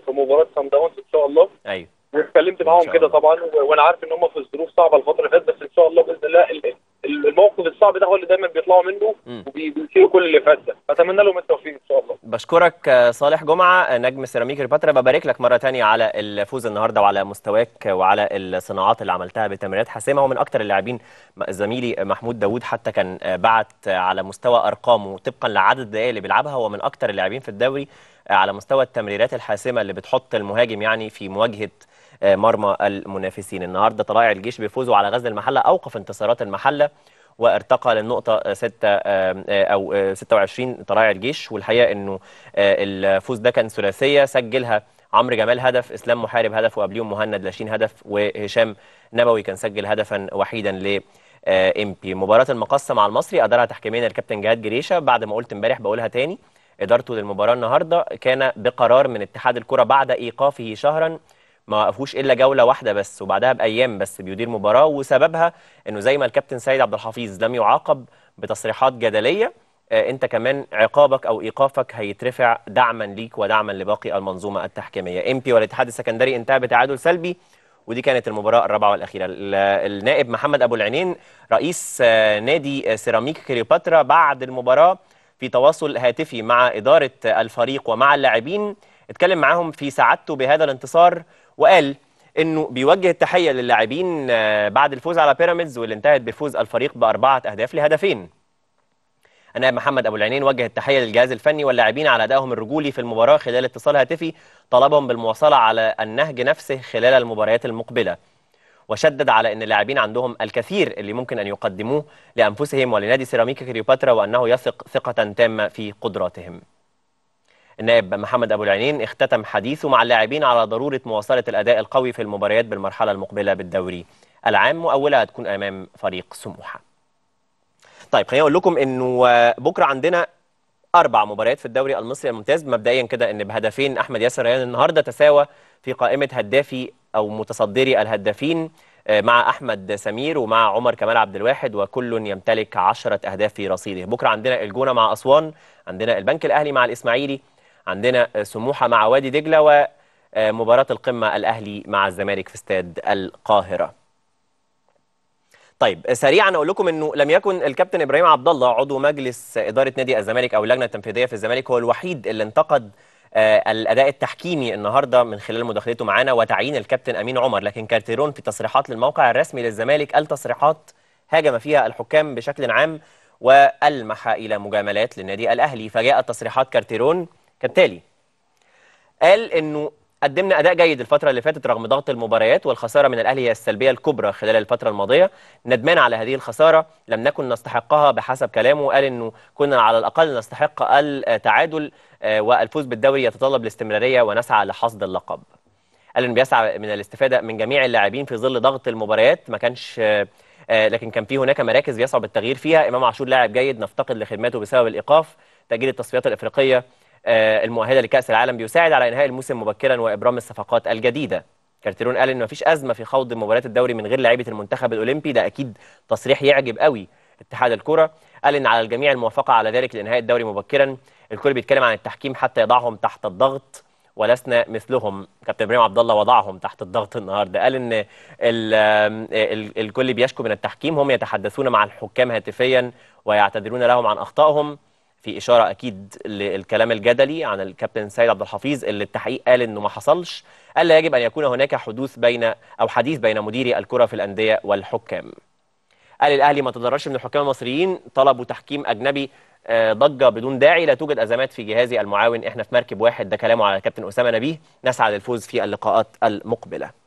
في مباراة سان داونز إن شاء الله. أيوه. واتكلمت معاهم كده. طبعا وأنا عارف إن هم في ظروف صعبة الفترة اللي فاتت بس إن شاء الله بإذن الله بيطلعوا منه. وبيشيلوا كل اللي فات ده. فاتمنى لهم التوفيق إن شاء الله. بشكرك صالح جمعة آه، نجم سيراميك كليوباترا. ببارك لك مرة تانية على الفوز النهاردة وعلى مستواك وعلى الصناعات اللي عملتها بتمريرات حاسمة. ومن أكتر اللاعبين زميلي محمود داوود حتى كان بعت على مستوى أرقامه طبقا لعدد الدقائق اللي بيلعبها. هو من أكتر اللاعبين في الدوري على مستوى التمريرات الحاسمة اللي بتحط المهاجم يعني في مواجهة آه، مرمى المنافسين. النهارده طلائع الجيش بيفوزوا على غزل المحلة. أوقف انتصارات المحلة وارتقى للنقطة 6 أو آه، 26 طلائع الجيش. والحقيقة إنه آه، الفوز ده كان ثلاثية. سجلها عمرو جمال هدف إسلام محارب هدف وقبليهم مهند لاشين هدف وهشام نبوي كان سجل هدفا وحيدا لإنبي. مباراة المقصة مع المصري أدارها تحكيميا الكابتن جهاد جريشة. بعد ما قلت امبارح بقولها تاني إدارته للمباراة النهاردة كان بقرار من اتحاد الكرة بعد إيقافه شهرا ما وقفوش إلا جولة واحدة بس وبعدها بأيام بس بيدير مباراة وسببها إنه زي ما الكابتن سيد عبد الحفيظ لم يعاقب بتصريحات جدلية آه، أنت كمان عقابك أو إيقافك هيترفع دعما ليك ودعما لباقي المنظومة التحكيمية. إنبي والاتحاد السكندري انتهى بتعادل سلبي ودي كانت المباراة الرابعة والأخيرة. ال- النائب محمد أبو العينين رئيس آه، نادي آه، سيراميكا كليوباترا بعد المباراة في تواصل هاتفي مع إدارة الفريق ومع اللاعبين اتكلم معاهم في سعادته بهذا الانتصار وقال إنه بيوجه التحية للاعبين آه، بعد الفوز على بيراميدز واللي انتهت بفوز الفريق بأربعة أهداف لهدفين. النائب محمد أبو العينين وجه التحية للجهاز الفني واللاعبين على أدائهم الرجولي في المباراة خلال اتصال هاتفي طلبهم بالمواصلة على النهج نفسه خلال المباريات المقبلة. وشدد على إن اللاعبين عندهم الكثير اللي ممكن أن يقدموه لأنفسهم ولنادي سيراميكا كليوباترا وأنه يثق ثقة تامة في قدراتهم. النائب محمد أبو العينين اختتم حديثه مع اللاعبين على ضرورة مواصلة الأداء القوي في المباريات بالمرحلة المقبلة بالدوري العام واولها هتكون أمام فريق سموحة. طيب خليني أقول لكم إنه آه، بكرة عندنا أربع مباريات في الدوري المصري الممتاز مبدئيا كده إن بهدفين أحمد ياسر ريان النهارده تساوى في قائمة هدافي أو متصدري الهدافين آه، مع أحمد سمير ومع عمر كمال عبد الواحد وكل يمتلك 10 أهداف في رصيده بكرة عندنا الجونة مع أسوان عندنا البنك الأهلي مع الإسماعيلي عندنا آه، سموحة مع وادي دجلة ومباراه القمة الأهلي مع الزمالك في استاد القاهرة. طيب سريعا أقول لكم إنه لم يكن الكابتن إبراهيم عبد الله عضو مجلس إدارة نادي الزمالك أو اللجنه التنفيذيه في الزمالك هو الوحيد اللي انتقد آه، الأداء التحكيمي النهارده من خلال مداخلته معانا وتعيين الكابتن أمين عمر. لكن كارتيرون في تصريحات للموقع الرسمي للزمالك قال تصريحات هاجم فيها الحكام بشكل عام والمح إلى مجاملات للنادي الأهلي. فجاءت تصريحات كارتيرون كالتالي قال إنه قدمنا أداء جيد الفترة اللي فاتت رغم ضغط المباريات والخسارة من الأهلي هي السلبية الكبرى خلال الفترة الماضية. ندمان على هذه الخسارة لم نكن نستحقها بحسب كلامه. قال إنه كنا على الأقل نستحق التعادل آه، والفوز بالدوري يتطلب الاستمرارية ونسعى لحصد اللقب. قال انه بيسعى من الاستفادة من جميع اللاعبين في ظل ضغط المباريات ما كانش آه، آه، لكن كان في هناك مراكز يصعب التغيير فيها. إمام عاشور لاعب جيد نفتقد لخدماته بسبب الإيقاف تأجيل التصفيات الإفريقية المؤهلة لكأس العالم بيساعد على إنهاء الموسم مبكرا وإبرام الصفقات الجديدة. كارتيرون قال ان مفيش أزمة في خوض مباريات الدوري من غير لعيبة المنتخب الأولمبي. ده أكيد تصريح يعجب قوي اتحاد الكره قال إن على الجميع الموافقة على ذلك لإنهاء الدوري مبكرا. الكل بيتكلم عن التحكيم حتى يضعهم تحت الضغط ولسنا مثلهم. كابتن إبراهيم عبد الله وضعهم تحت الضغط النهارده. قال إن ال ال الكل بيشكو من التحكيم. هم يتحدثون مع الحكام هاتفيا ويعتذرون لهم عن أخطائهم. في إشارة أكيد للكلام الجدلي عن الكابتن سيد عبد الحفيظ اللي التحقيق قال إنه ما حصلش قال لا يجب أن يكون هناك حدوث بين أو حديث بين مديري الكرة في الأندية والحكام. قال الأهلي ما تضررش من الحكام المصريين طلبوا تحكيم أجنبي آه، ضجة بدون داعي لا توجد أزمات في جهازي المعاون إحنا في مركب واحد ده كلامه على الكابتن أسامة نبيه نسعى للفوز في اللقاءات المقبلة.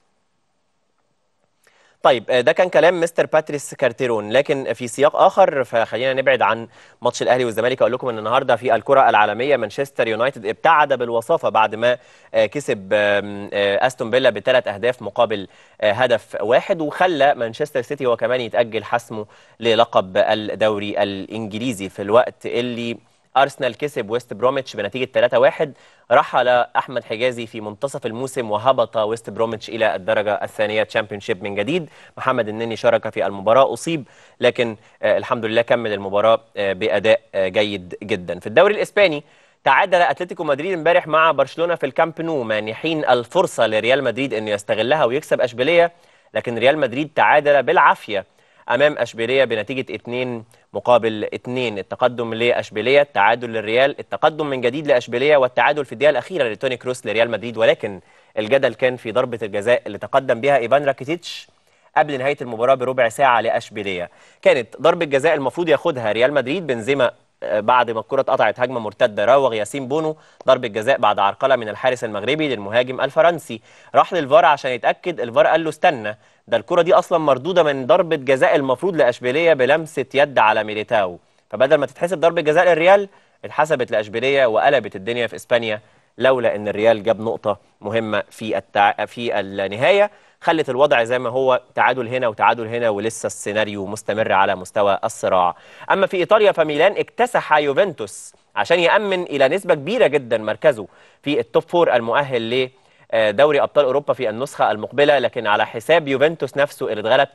طيب آه، ده كان كلام مستر باتريس كارتيرون لكن في سياق آخر فخلينا نبعد عن ماتش الأهلي والزمالك. أقول لكم إن النهارده في الكرة العالمية مانشستر يونايتد ابتعد بالوصافه بعد ما آه، كسب آه، أستون فيلا بثلاث أهداف مقابل هدف واحد وخلى مانشستر سيتي هو كمان يتأجل حسمه للقب الدوري الإنجليزي في الوقت اللي أرسنال كسب ويست بروميتش بنتيجة 3-1 رحل أحمد حجازي في منتصف الموسم وهبط ويست بروميتش إلى الدرجة الثانية Championship من جديد. محمد النني شارك في المباراة أصيب لكن آه الحمد لله كمل المباراة آه بأداء آه جيد جدا. في الدوري الإسباني تعادل أتلتيكو مدريد امبارح مع برشلونة في الكامب نو مانحين الفرصة لريال مدريد إنه يستغلها ويكسب أشبيلية لكن ريال مدريد تعادل بالعافية أمام أشبيلية بنتيجة 2 مقابل اثنين التقدم لأشبيلية التعادل للريال التقدم من جديد لأشبيلية والتعادل في الدقيقة الأخيرة لتوني كروس لريال مدريد ولكن الجدل كان في ضربة الجزاء اللي تقدم بها إيفان راكيتيتش قبل نهاية المباراة بربع ساعة لأشبيلية. كانت ضربة جزاء المفروض ياخدها ريال مدريد بنزيما آه، بعد ما الكرة اتقطعت هجمة مرتدة راوغ ياسين بونو ضربة جزاء بعد عرقلة من الحارس المغربي للمهاجم الفرنسي. راح للفار عشان يتأكد الفار قال له استنى ده الكرة دي أصلا مردودة من ضربة جزاء المفروض لأشبيلية بلمسة يد على ميليتاو. فبدل ما تتحسب ضربة جزاء للريال اتحسبت لأشبيلية وقلبت الدنيا في إسبانيا لولا إن الريال جاب نقطة مهمة في التع... في النهاية. خلت الوضع زي ما هو تعادل هنا وتعادل هنا ولسه السيناريو مستمر على مستوى الصراع. أما في إيطاليا فميلان اكتسح يوفنتوس عشان يأمن إلى نسبة كبيرة جدا مركزه في ال top four المؤهل ل آه، دوري أبطال أوروبا في النسخة المقبلة لكن على حساب يوفنتوس نفسه اللي اتغلب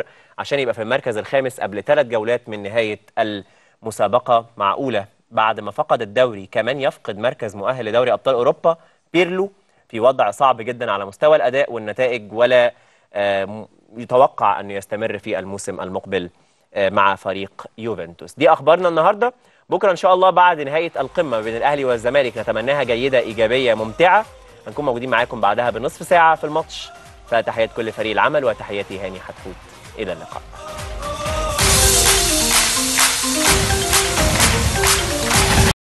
3-0 عشان يبقى في المركز الخامس قبل ثلاث جولات من نهاية المسابقة. معقولة؟ بعد ما فقد الدوري كمان يفقد مركز مؤهل لدوري أبطال أوروبا بيرلو في وضع صعب جدا على مستوى الأداء والنتائج ولا آه، يتوقع انه يستمر في الموسم المقبل آه، مع فريق يوفنتوس. دي أخبارنا النهارده. بكرة إن شاء الله بعد نهاية القمة بين الأهلي والزمالك نتمناها جيدة إيجابية ممتعة. هنكون موجودين معاكم بعدها بنصف ساعة في الماتش. فتحيات كل فريق العمل وتحياتي هاني حتفوت إلى اللقاء.